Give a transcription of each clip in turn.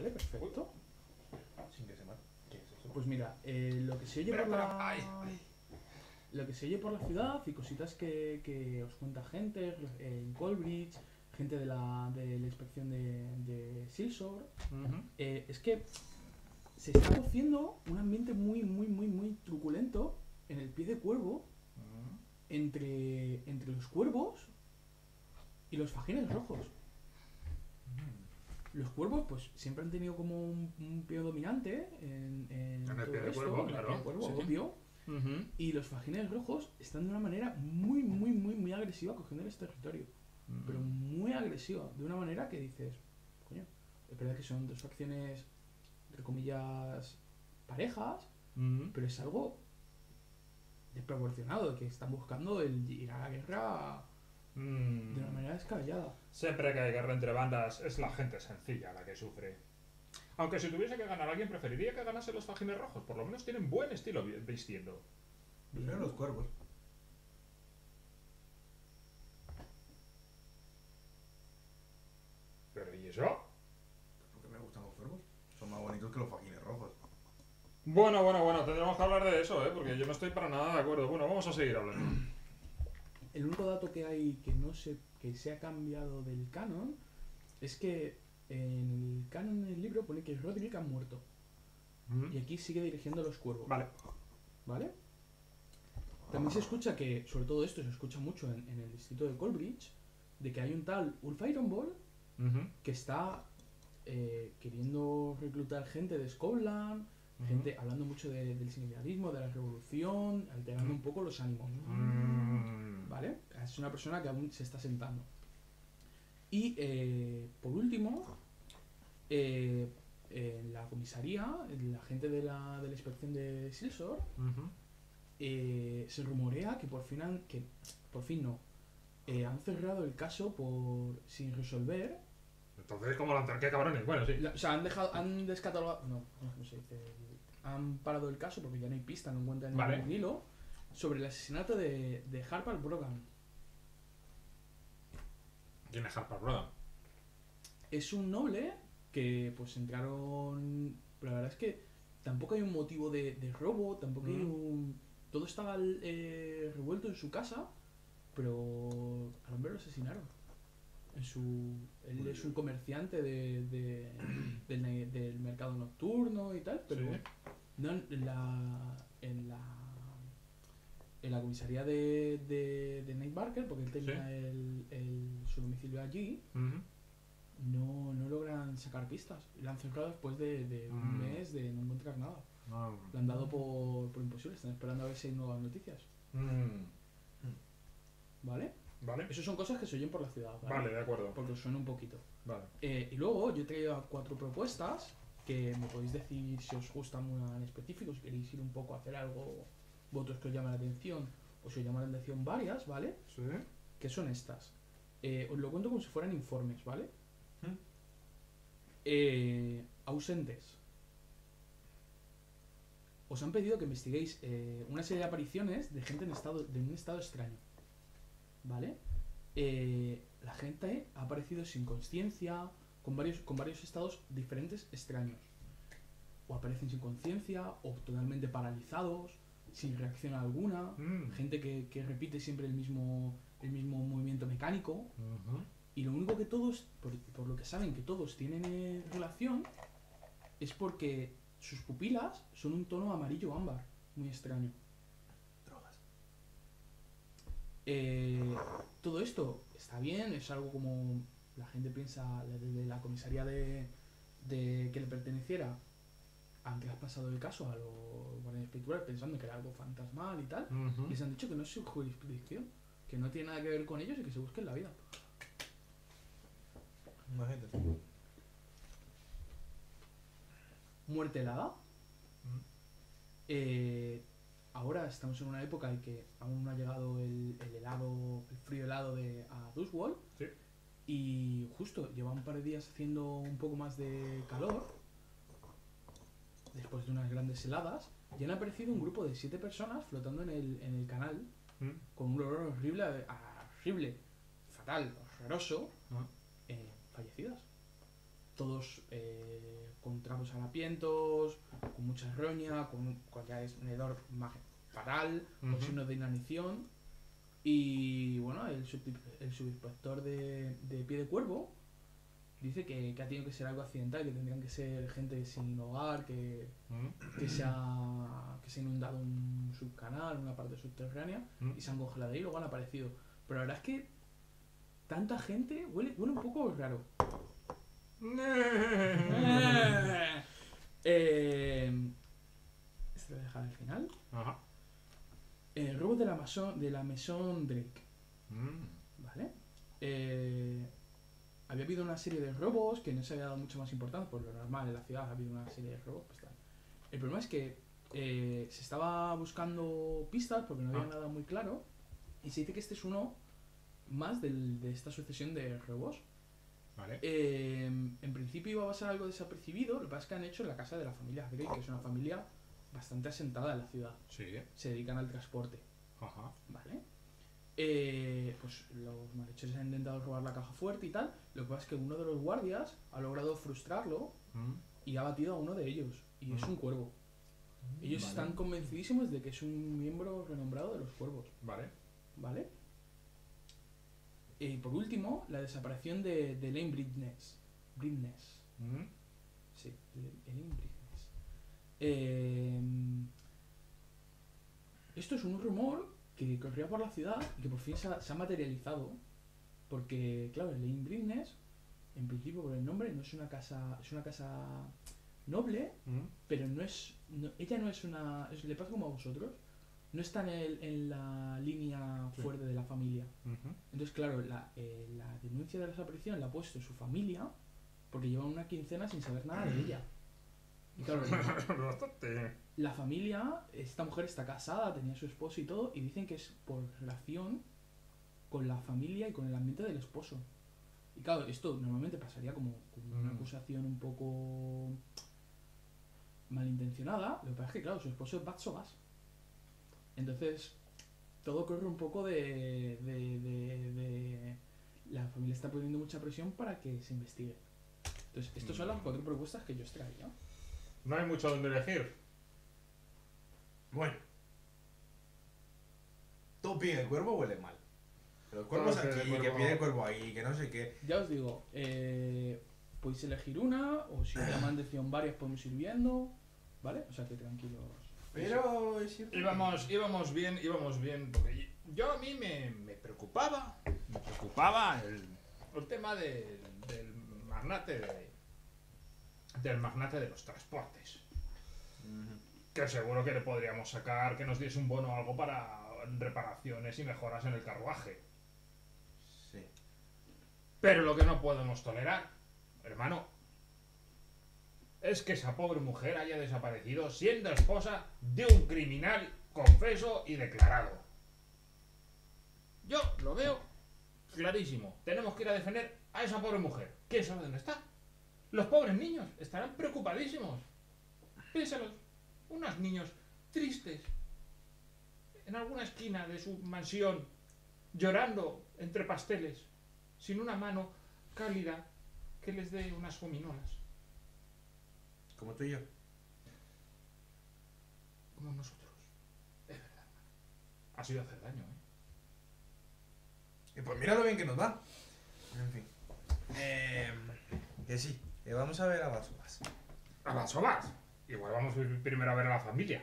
Vale, perfecto. Sin que se mate. ¿Qué es eso? Pues mira, eh, lo que se oye Espera, por la... ay, ay. Lo que se oye por la ciudad y cositas que, que os cuenta gente en Colbridge, gente de la, de la inspección de, de Silsor, eh, es que se está cociendo un ambiente muy, muy, muy, muy truculento en el pie de cuervo entre, entre los cuervos y los fajines rojos. Los cuervos, pues, siempre han tenido como un, un pie dominante en, en, En el todo pie de esto, cuervo, en el claro, pie de cuervo, sí. obvio. Y los fajines rojos están de una manera muy, muy, muy, muy agresiva cogiendo este territorio. Pero muy agresiva. De una manera que dices, coño, es verdad que son dos facciones, entre comillas, parejas, pero es algo desproporcionado, que están buscando el ir a la guerra de una manera descabellada. Siempre que hay guerra entre bandas es la gente sencilla la que sufre. Aunque si tuviese que ganar alguien preferiría que ganase los fajines rojos. Por lo menos tienen buen estilo vi- vistiendo. Prefiero los cuervos. Pero ¿y eso? Porque me gustan los cuervos. Son más bonitos que los fajines rojos. Bueno, bueno, bueno, tendremos que hablar de eso, ¿eh? Porque yo no estoy para nada de acuerdo. Bueno, vamos a seguir hablando. El único dato que hay que no se, que se ha cambiado del canon es que en el canon del libro pone que Roderick ha muerto. Y aquí sigue dirigiendo los cuervos. Vale. ¿Vale? También se escucha que, sobre todo esto se escucha mucho en, en el distrito de Colbridge, de que hay un tal Ulf Ironball que está eh, queriendo reclutar gente de Scotland, gente hablando mucho de- del sindicalismo, de la revolución, alterando un poco los ánimos. Mm. ¿Vale? Es una persona que aún se está sentando. Y eh, por último, eh, en la comisaría, la gente de la, de la inspección de Silsor, eh, se rumorea que por fin han, que por fin no, eh, han cerrado el caso por sin resolver. Entonces, ¿cómo la qué cabrones? Bueno, sí. La- o sea, han dejado, han descatalogado, no, ¿cómo se dice? Han parado el caso porque ya no hay pista, no encuentran Vale. ningún hilo sobre el asesinato de, de Harper Brogan. ¿Quién es Harper Brodan? Es un noble que pues entraron. Pero la verdad es que tampoco hay un motivo de, de robo, tampoco hay Mm. un. Todo estaba eh, revuelto en su casa, pero al hombre lo asesinaron. En su, él es un comerciante de, de- del, del mercado nocturno y tal, pero Sí. no en la, en la en la comisaría de, de, de Nate Barker, porque él tenía Sí. el, el- su domicilio allí, no, no logran sacar pistas. Y la han cerrado después de, de un Mm. mes de no encontrar nada. La han dado por, por imposible, están esperando a ver si hay nuevas noticias. Mm. ¿Vale? Vale. Eso son cosas que se oyen por la ciudad. ¿vale? Vale, de acuerdo. Porque os suena un poquito. Vale. Eh, y luego yo he traído cuatro propuestas que me podéis decir si os gustan una en específico, si queréis ir un poco a hacer algo, vosotros que os llama la atención, o si os llaman la atención varias, ¿vale? Sí. que son estas. Eh, os lo cuento como si fueran informes, ¿vale? Eh, ausentes. Os han pedido que investiguéis eh, una serie de apariciones de gente en estado, de un estado extraño. ¿Vale? Eh, la gente ha aparecido sin conciencia, con varios, con varios estados diferentes extraños. O aparecen sin conciencia, o totalmente paralizados, sin reacción alguna Mm. gente que, que repite siempre el mismo, el mismo movimiento mecánico y lo único que todos, por, por lo que saben que todos tienen eh, relación, es porque sus pupilas son un tono amarillo ámbar, muy extraño. Drogas. Eh, todo esto está bien, es algo como la gente piensa desde la comisaría de, de que le perteneciera han traspasado el caso a los guardias espirituales pensando que era algo fantasmal y tal. Ujú. Les han dicho que no es su jurisdicción, que no tiene nada que ver con ellos y que se busquen la vida. Imagínate. Muerte helada. Eh, ahora estamos en una época en que aún no ha llegado el, el helado, el frío helado de a Duswall. Sí. Y justo lleva un par de días haciendo un poco más de calor. Después de unas grandes heladas. Y han aparecido un grupo de siete personas flotando en el, en el canal. Mm. Con un olor horrible, a- horrible, fatal, horroroso. Ah. eh, fallecidas. Todos eh, con trapos harapientos, con mucha roña, con un collar de hedor mag- fatal, con Ujú. signos de inanición. Y bueno, el, subtip- el subinspector de, de Pie de Cuervo dice que, que ha tenido que ser algo accidental, que tendrían que ser gente sin hogar, que, Mm, que se ha, que se ha inundado un subcanal, una parte subterránea, mm. y se han congelado ahí y luego han aparecido. Pero la verdad es que tanta gente huele, huele un poco raro. eh, esto lo voy a dejar al final. Ajá. El robo de la, mason, de la Maison Drake, Mm. ¿vale? Eh, había habido una serie de robos que no se había dado mucho más importancia, por lo normal en la ciudad ha habido una serie de robos. pues tal. El problema es que eh, se estaba buscando pistas porque no había Ah. nada muy claro y se dice que este es uno más del- de esta sucesión de robos. Vale. Eh, en principio iba a pasar algo desapercibido, lo que pasa es que han hecho en la casa de la familia Drake, que es una familia bastante asentada en la ciudad. Sí. Se dedican al transporte, Ajá. ¿vale? Eh, pues los malhechores han intentado robar la caja fuerte y tal. Lo que pasa es que uno de los guardias ha logrado frustrarlo Mm. y ha batido a uno de ellos. Y es Mm. un cuervo. Ellos Vale. están convencidísimos de que es un miembro renombrado de los cuervos. Vale. ¿Vale? Y por último, la desaparición de, de Elaine Britness. Britness. Mm. Sí, Elaine Britness. Eh, esto es un rumor que corría por la ciudad y que por fin se ha, se ha materializado. Porque, claro, Elaine Britness, en principio por el nombre, no es una casa. Es una casa noble, Mm. pero no es. no- ella no es una. es- le pasa como a vosotros. No está en, el- en la línea Sí. fuerte de la familia. Entonces, claro, la, eh, la denuncia de la desaparición la ha puesto su familia porque llevan una quincena sin saber nada de ella. Y claro, Bastante. La familia, esta mujer está casada, tenía su esposo y todo, y dicen que es por relación con la familia y con el ambiente del esposo. Y claro, esto normalmente pasaría como, como una Mm. acusación un poco malintencionada. Lo que pasa es que, claro, su esposo es Bat Sobas. Entonces, todo corre un poco de, de, de- de- La familia está poniendo mucha presión para que se investigue. Entonces, estas son las Mm. cuatro propuestas que yo os traía. No hay mucho donde elegir. Bueno. Todo pie de cuervo huele mal. Pero Todo pie de aquí, que cuervo. pie de cuervo ahí, que no sé qué. Ya os digo, eh, podéis elegir una, o si os llaman decisión varias podemos ir viendo, ¿vale? O sea que tranquilos. Pero es cierto. Íbamos, íbamos bien, íbamos bien, porque yo a mí me, me preocupaba, me preocupaba el, el tema del, del magnate de, del magnate de los transportes. Ujú. Que seguro que le podríamos sacar, que nos diese un bono o algo para reparaciones y mejoras en el carruaje. Sí. Pero lo que no podemos tolerar, hermano, es que esa pobre mujer haya desaparecido siendo esposa de un criminal confeso y declarado. Yo lo veo clarísimo. Tenemos que ir a defender a esa pobre mujer. ¿Quién sabe dónde está? Los pobres niños estarán preocupadísimos. Piénsalos. Unos niños tristes en alguna esquina de su mansión, llorando entre pasteles, sin una mano cálida que les dé unas gominolas, Como tú y yo. como nosotros. Es verdad. Ha sido hacer daño, ¿eh? Y pues mira lo bien que nos va. En fin. Eh, que sí, que vamos a ver a Basubas. A Basovas. Igual vamos primero a ver a la familia.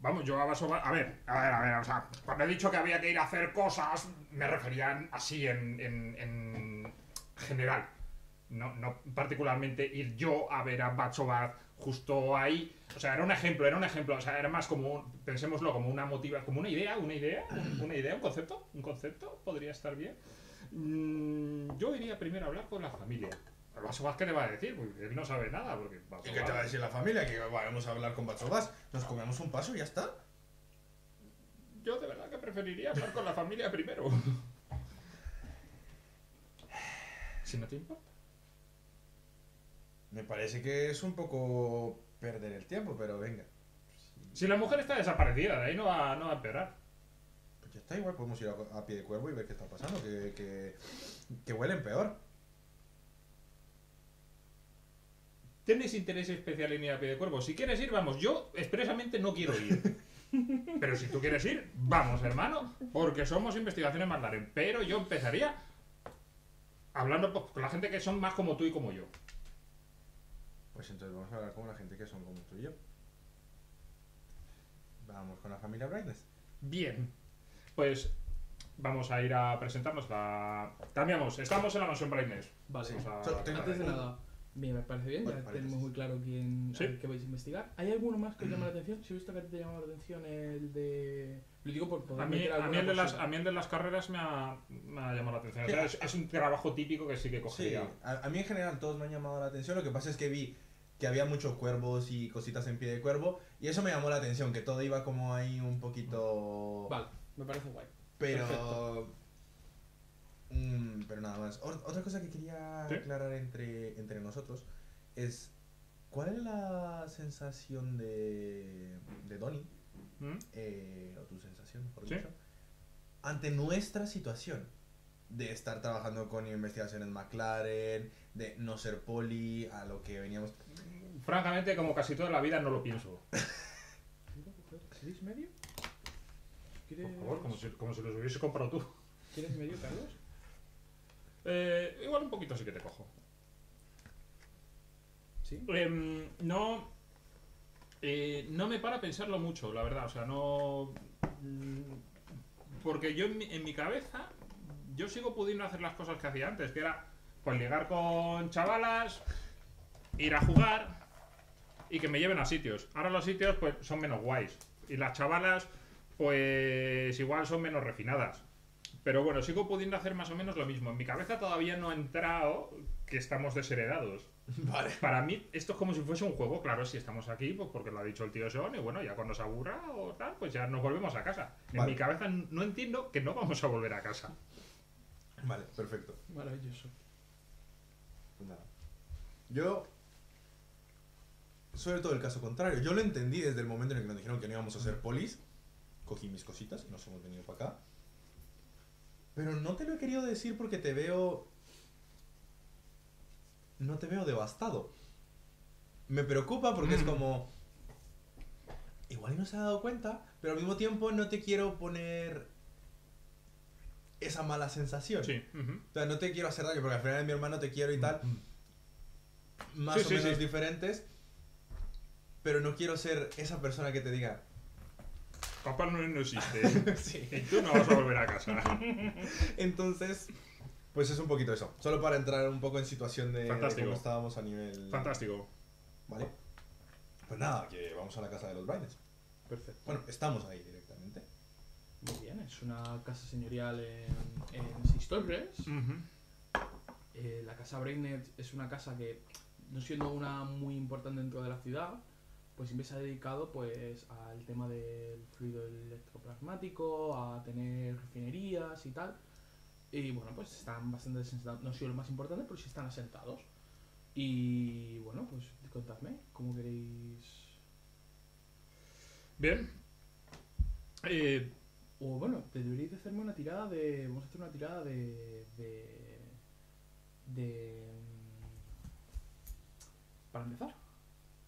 Vamos, yo a Basovas. A ver, a ver, a ver. O sea, cuando he dicho que había que ir a hacer cosas, me referían así en, en, en general. No, no particularmente ir yo a ver a Basovas justo ahí. O sea, era un ejemplo, era un ejemplo. O sea, era más como, un- pensémoslo, como una motiva, como una idea, una idea, una idea, un concepto, un concepto, podría estar bien. Mm, yo iría primero a hablar con la familia. Basovas, ¿qué le va a decir? Porque él no sabe nada, porque ¿Y qué te va a decir la familia? Que vamos a hablar con Basubas. Nos comemos un paso y ya está. Yo de verdad que preferiría hablar con la familia primero. Si no te importa. Me parece que es un poco perder el tiempo, pero venga. Si la mujer está desaparecida, de ahí no va, no va a empeorar. Pues ya está, igual podemos ir a, a pie de cuervo y ver qué está pasando, que, que, que huelen peor. ¿Tienes interés especial en ir a pie de cuervo? Si quieres ir, vamos. Yo expresamente no quiero ir. Pero si tú quieres ir, vamos, hermano. Porque somos investigaciones McLaren. Pero yo empezaría hablando con la gente que son más como tú y como yo. Pues entonces vamos a hablar con la gente que son como tú y yo. Vamos con la familia Brightness. Bien. Pues vamos a ir a presentarnos la... Cambiamos. Estamos en la mansión Brightness. Vale. Vamos a- Antes de nada, bien, me parece bien, ya tenemos sí. muy claro quién Sí. qué vais a investigar. ¿Hay alguno más que os llama la atención? Si he visto que a ti te llama la atención el de. Lo digo por poder A mí, meter a, mí alguna el de las, a mí el de las carreras me ha, me ha llamado la atención. O Sí, sea, es, es un trabajo típico que sí que Sí, cogería. a, a mí en general todos me han llamado la atención. Lo que pasa es que vi que había muchos cuervos y cositas en pie de cuervo. Y eso me llamó la atención, que todo iba como ahí un poquito... Vale, me parece guay. Pero... perfecto. Mm, pero nada más. Otra cosa que quería ¿Sí? aclarar entre, entre nosotros es... ¿Cuál es la sensación de, de Donnie? ¿Mm? eh, o tu sensación, mejor Sí. dicho, ante nuestra situación de estar trabajando con investigaciones McLaren, de no ser poli, a lo que veníamos... Francamente, como casi toda la vida, no lo pienso. ¿Queréis medio? ¿Quieres, Por favor, como si, como si los hubiese comprado tú. ¿Quieres medio, Carlos? Eh, igual un poquito sí que te cojo. Sí. Em, no. eh, no me para pensarlo mucho, la verdad. O sea, no. mm, Porque yo en mi, en mi cabeza. Yo sigo pudiendo hacer las cosas que hacía antes, que era pues ligar con chavalas, ir a jugar y que me lleven a sitios. Ahora los sitios pues son menos guays. Y las chavalas, pues igual son menos refinadas. Pero bueno, sigo pudiendo hacer más o menos lo mismo. En mi cabeza todavía no ha entrado que estamos desheredados. Vale. Para mí, esto es como si fuese un juego. Claro, si estamos aquí, pues porque lo ha dicho el tío Sean, y bueno, ya cuando se aburra o tal, pues ya nos volvemos a casa. En Vale. mi cabeza no entiendo que no vamos a volver a casa. Vale, perfecto. Maravilloso. Pues nada. Yo... Sobre todo el caso contrario. Yo lo entendí desde el momento en el que nos dijeron que no íbamos a ser polis. Cogí mis cositas y nos hemos venido para acá. Pero no te lo he querido decir porque te veo... No te veo devastado. Me preocupa porque es Mm. como... Igual no se ha dado cuenta, pero al mismo tiempo no te quiero poner esa mala sensación. Sí. O sea, no te quiero hacer daño porque al final es mi hermano, te quiero y tal. Más Sí, o sí, menos diferentes. Pero no quiero ser esa persona que te diga. Papá Noel no existe. sí. y tú no vas a volver a casa. Entonces, pues es un poquito eso. Solo para entrar un poco en situación de, de Fantástico. cómo estábamos a nivel. Fantástico. Vale. Pues nada, que vamos a la casa de los Brines. Perfecto. Bueno, estamos ahí directamente. Muy bien, es una casa señorial en, en Seis Torres. Eh, la casa Brainnet es una casa que, no siendo una muy importante dentro de la ciudad, pues siempre se ha dedicado pues al tema del fluido electroplasmático, a tener refinerías y tal. Y bueno, pues están bastante asentados. No sido lo más importante, pero sí están asentados. Y bueno, pues contadme, ¿cómo queréis...? Bien. Eh, O bueno, te deberíais de hacerme una tirada de... Vamos a hacer una tirada de... de... de... mm, Para empezar.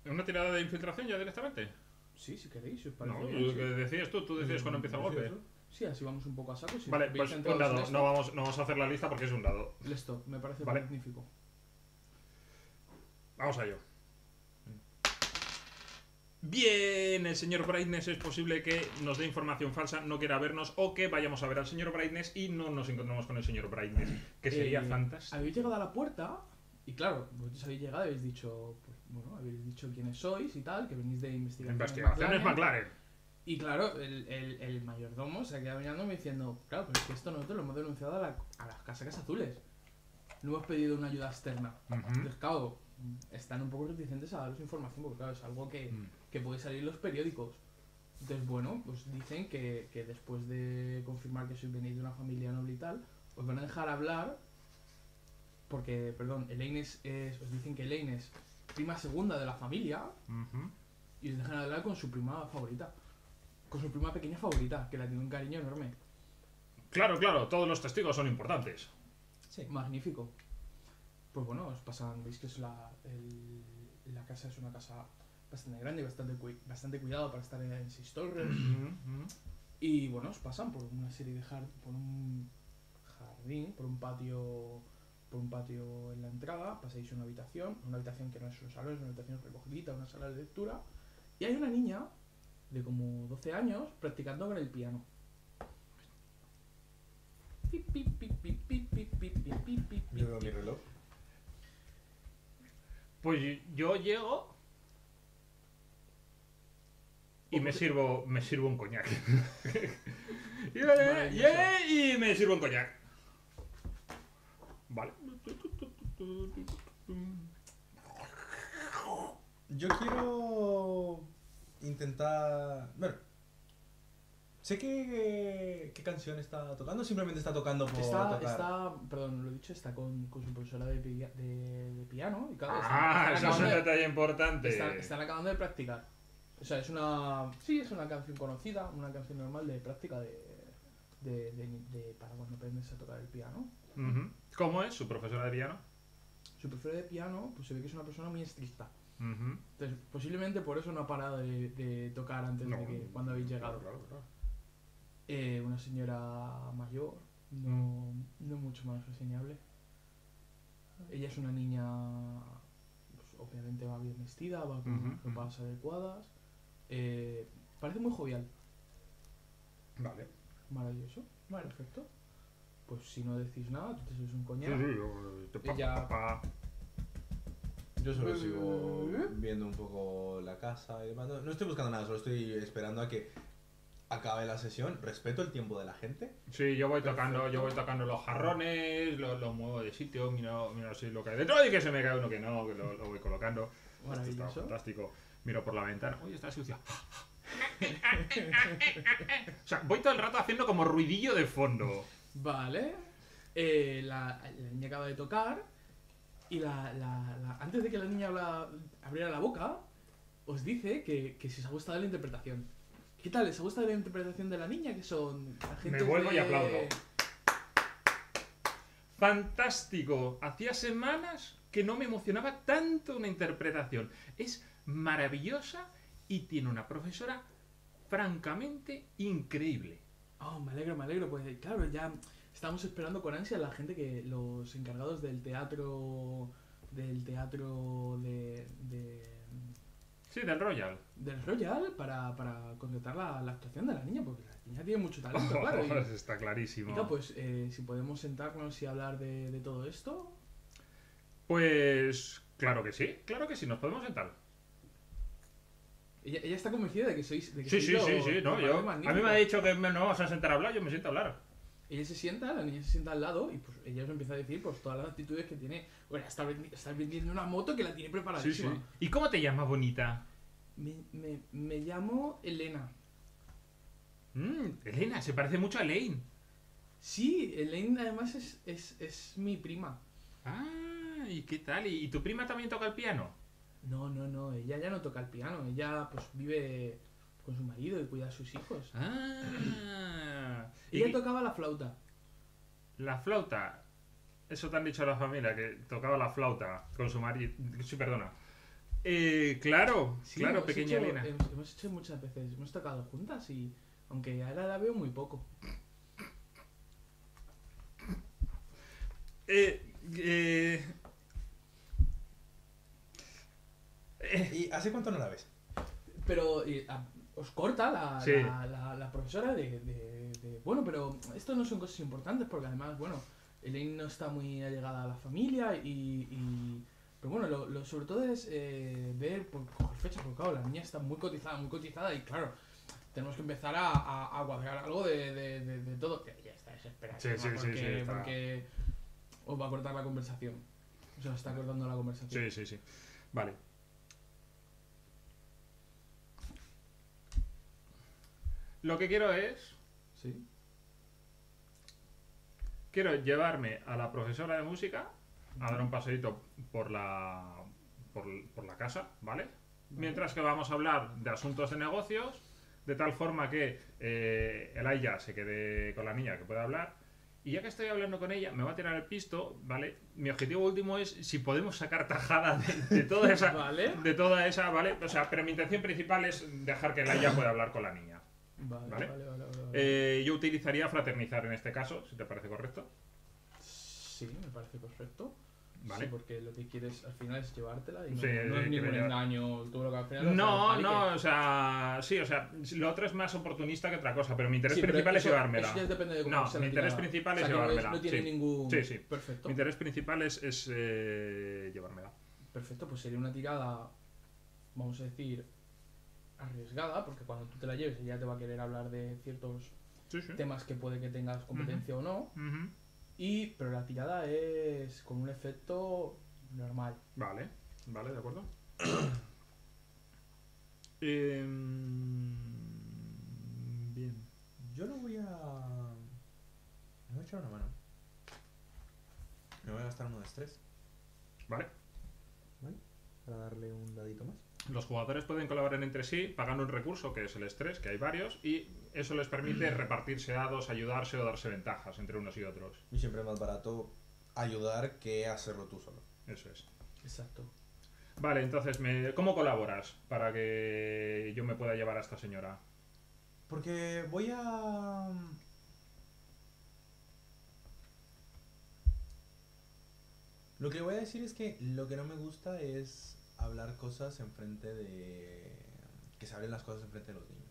¿Una tirada de infiltración ya directamente? Sí, si queréis, si os parece No, bien, lo sí. que decías tú, tú decías cuando empieza el golpe. Sí, así vamos un poco a saco. Si Vale, pues un dado. No vamos, no vamos a hacer la lista porque es un dado. Esto, me parece Vale. magnífico. Vamos a ello. Bien, el señor Brightness es posible que nos dé información falsa, no quiera vernos o que vayamos a ver al señor Brightness y no nos encontremos con el señor Brightness, que sería Eh, fantástico. Habéis llegado a la puerta y claro, vosotros habéis llegado y habéis dicho, pues, bueno, habéis dicho quiénes sois y tal, que venís de investigaciones Investigaciones McLaren. McLaren. Y claro, el, el, el mayordomo se ha quedado mirándome diciendo, claro, pero es que esto nosotros lo hemos denunciado a, la, a las casacas azules. No hemos pedido una ayuda externa. Ujú. Entonces, claro, están un poco reticentes a daros información porque, claro, es algo que, Mm. que puede salir en los periódicos. Entonces, bueno, pues dicen que, que después de confirmar que sois venís de una familia noble y tal, os van a dejar hablar porque, perdón, Elaine es, es- os dicen que Elaine es prima segunda de la familia y os dejan hablar con su prima favorita. Con su prima pequeña favorita, que la tiene un cariño enorme. Claro, claro, todos los testigos son importantes. Sí. Magnífico. Pues bueno, os pasan, veis que es la, el, la casa es una casa bastante grande y bastante, bastante cuidado para estar en, seis torres. Y bueno, os pasan por una serie de jar por un jardín, por un patio, por un patio en la entrada, paséis una habitación, una habitación que no es un salón, es una habitación recogidita, una sala de lectura, y hay una niña de como 12 años practicando con el piano. Mi reloj. Pues yo llego y me sirvo, me sirvo un coñac. y me sirvo un coñac. Vale. Yo quiero intentar. Bueno. Sé que. ¿Qué canción está tocando? Simplemente está tocando por Está, tocar. está, perdón, lo he dicho, está con, con su profesora de, de, de piano y claro, Ah, están- eso es un acabando de- detalle importante. Están, están acabando de practicar. O sea, es una. Sí, es una canción conocida, una canción normal de práctica de. de, de, de- para cuando aprendes a tocar el piano. ¿Cómo es su profesora de piano? Su profesora de piano, pues se ve que es una persona muy estricta. Entonces, posiblemente por eso no ha parado de, de tocar antes de que cuando habéis llegado. claro, claro. Eh, una señora mayor, no, no mucho más reseñable. Ella es una niña, pues, obviamente va bien vestida, va con ujú. ropas adecuadas. Eh, parece muy jovial. Vale. Maravilloso. Vale, perfecto. Pues si no decís nada, tú te subes un Sí, coñac. sí, yo- te- pa- Ella- pa- Yo solo Eh, sigo viendo un poco la casa y demás. No, no estoy buscando nada, solo estoy esperando a que acabe la sesión. Respeto el tiempo de la gente. Sí, yo voy tocando, yo voy tocando los jarrones, los, los muevo de sitio, miro, miro así lo que hay dentro y que se me cae uno que no, que lo, lo voy colocando. Esto está fantástico. Miro por la ventana, uy, está sucio. o sea, voy todo el rato haciendo como ruidillo de fondo. Vale. Eh, la, la niña acaba de tocar. Y la, la- la- antes de que la niña habla- abriera la boca, os dice que, que si os ha gustado la interpretación. ¿Qué tal? ¿Les ha gustado la interpretación de la niña? Que son agentes vuelvo y aplaudo. Fantástico. Hacía semanas que no me emocionaba tanto una interpretación. Es maravillosa y tiene una profesora francamente increíble. Oh, me alegro, me alegro. Pues claro, ya estamos esperando con ansia la gente que los encargados del teatro del teatro de, de- Sí, del Royal. del Royal para, para contratar la, la actuación de la niña, porque la niña tiene mucho talento, claro. y- Está clarísimo. Venga, pues eh, si podemos sentarnos y hablar de, de todo esto. Pues claro que sí, claro que sí, nos podemos sentar. Ella, ella está convencida de que sois. De que Sí, sois sí, lo- sí, sí, no, yo, a mí me ha dicho que no vamos a sentar a hablar, yo me siento a hablar. Ella se sienta, la niña se sienta al lado y pues ella os empieza a decir pues todas las actitudes que tiene. Bueno, está, está vendiendo una moto que la tiene Sí, sí. preparadísima. ¿Y cómo te llamas, bonita? Me, me, me llamo Elena. Mm, Elena, se parece mucho a Elaine. Sí, Elaine además es, es, es mi prima. Ah, ¿y qué tal? ¿Y, y tu prima también toca el piano? No, no, no, ella ya no toca el piano, ella pues vive con su marido y cuida a sus hijos. Ah, y Ella tocaba la flauta. la flauta. Eso te han dicho a la familia, que tocaba la flauta con su marido. Sí, perdona. Eh, claro, Sí, claro, pequeña hecho- Elena. Hemos, hemos hecho muchas veces, hemos tocado juntas y aunque ahora la veo muy poco. Eh, eh, eh, ¿Y hace cuánto no la ves? Pero eh, a- os corta la, Sí. la, la- la profesora de, de- de, Bueno, pero esto no son cosas importantes porque además, bueno, Elaine no está muy allegada a la familia y... y- pero bueno, lo, lo sobre todo es eh, ver, por coger fechas, porque claro, la niña está muy cotizada, muy cotizada y claro, tenemos que empezar a, a, a cuadrar algo de, de, de- de todo. Que ella está desesperada. Sí, sí, sí, porque, sí, está- porque os va a cortar la conversación. O sea, está cortando la conversación. sí, sí, sí. Vale. Lo que quiero es. Sí. Quiero llevarme a la profesora de música a dar un paseíto por la, por, por la casa, ¿vale? Mientras que vamos a hablar de asuntos de negocios, de tal forma que eh, el Aya se quede con la niña que pueda hablar Y ya que estoy hablando con ella, me va a tirar el pisto, ¿vale? Mi objetivo último es si podemos sacar tajada de, de toda esa. Vale. De toda esa, ¿vale? O sea, pero mi intención principal es dejar que Laia pueda hablar con la niña. Vale, Vale. vale, vale. Eh, yo utilizaría fraternizar en este caso, si te parece correcto. Sí, me parece correcto. Vale. Sí, porque lo que quieres al final es llevártela y no, Sí, no es ningún engaño. Todo lo que al final. es No, al no, o sea, sí, o sea, lo otro es más oportunista que otra cosa, pero mi interés Sí, principal es llevármela. Eso ya depende de cómo No, mi interés principal O sea, es llevármela, No tiene sí. ningún. Sí, sí. Perfecto. Mi interés principal es, es, eh, llevármela. Perfecto, pues sería una tirada, vamos a decir, arriesgada, porque cuando tú te la lleves ella te va a querer hablar de ciertos Sí, sí. temas que puede que tengas competencia o no. Y, pero la tirada es con un efecto normal. Vale, vale, de acuerdo. Em, bien. Yo lo voy a. Me voy a echar una mano. Me voy a gastar uno de estrés. Vale. ¿Vale? Para darle un dadito más. Los jugadores pueden colaborar entre sí pagando un recurso que es el estrés, que hay varios, y eso les permite repartirse dados, ayudarse o darse ventajas entre unos y otros. Y siempre es más barato ayudar que hacerlo tú solo. Eso es. Exacto. Vale, entonces, me- ¿cómo colaboras para que yo me pueda llevar a esta señora? Porque voy a. Lo que voy a decir es que lo que no me gusta es hablar cosas enfrente de. que se hablen las cosas enfrente de los niños.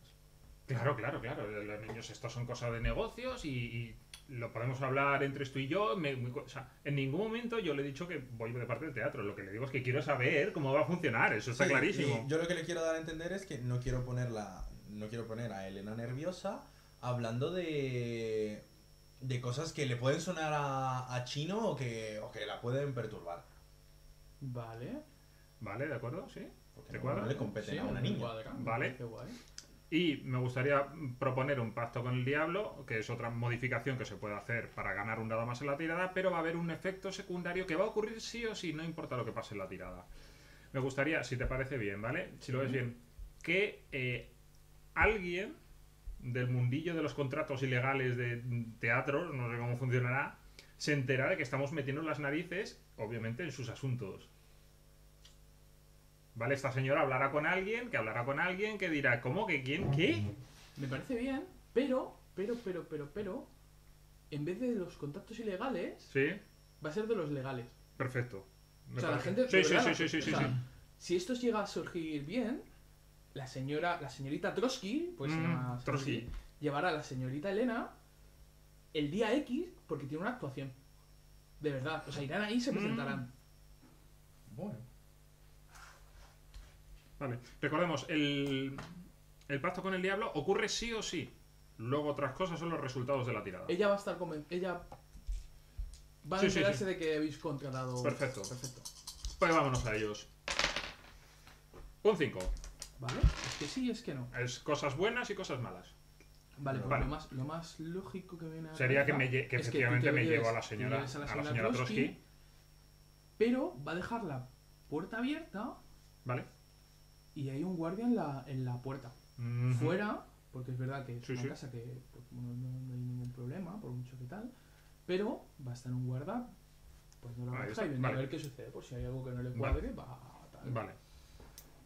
Claro, claro, claro. Los niños, esto son cosas de negocios y, y lo podemos hablar entre tú y yo. me- me- o sea, en ningún momento yo le he dicho que voy de parte del teatro. Lo que le digo es que quiero saber cómo va a funcionar. Eso está Sí, clarísimo. Yo lo que le quiero dar a entender es que no quiero ponerla. No quiero poner a Elena nerviosa hablando de. de cosas que le pueden sonar a, a chino o que, o que la pueden perturbar. Vale. Vale, ¿de acuerdo? Sí. ¿Te no, cuadra? no le competen Sí, a una niña. cuadra, Vale. parece guay. Y me gustaría proponer un pacto con el diablo, que es otra modificación que se puede hacer para ganar un dado más en la tirada, pero va a haber un efecto secundario que va a ocurrir sí o sí, no importa lo que pase en la tirada. Me gustaría, si te parece bien, ¿vale? Si lo ves bien, que eh, alguien del mundillo de los contratos ilegales de teatro, no sé cómo funcionará, se entera de que estamos metiendo las narices, obviamente, en sus asuntos. ¿Vale? Esta señora hablará con alguien, que hablará con alguien, que dirá, ¿cómo? ¿Que quién? ¿Qué? Me parece bien, pero, pero, pero, pero, pero, en vez de los contactos ilegales, Sí, va a ser de los legales. perfecto. Me o sea, la gente. Sí, sí, verdad, sí, sí, sí, o sí, sea, sí. Si esto llega a surgir bien, la señora, la señorita Trotsky, pues se Mm, llama Trotsky. Trotsky, llevará a la señorita Elena el día X porque tiene una actuación. De verdad. O sea, irán ahí y se Mm. presentarán. Bueno. Vale. Recordemos, el, el pacto con el diablo ocurre sí o sí. Luego otras cosas son los resultados de la tirada. Ella va a estar conven- Ella va a Sí, sí, enterarse sí. de que habéis contratado. Perfecto. Perfecto. Pues vámonos a ellos. Un 5. ¿Vale? Es que sí, es que no. Es cosas buenas y cosas malas. Vale, pues Vale. Lo, más, lo más lógico que viene a la Sería que, cabeza me lle- que es tú efectivamente te me lleves- llevo a la te señora, lleves a la señora Trotsky. pero va a dejar la puerta abierta ¿Vale? Y hay un guardia en la, en la puerta. Fuera, porque es verdad que es Sí, una sí. casa que pues, no, hay ningún problema, por mucho que tal, pero va a estar un guarda pues no baja está, y vale. a ver qué sucede, por si hay algo que no le Vale. cuadre, va a tal. Vale.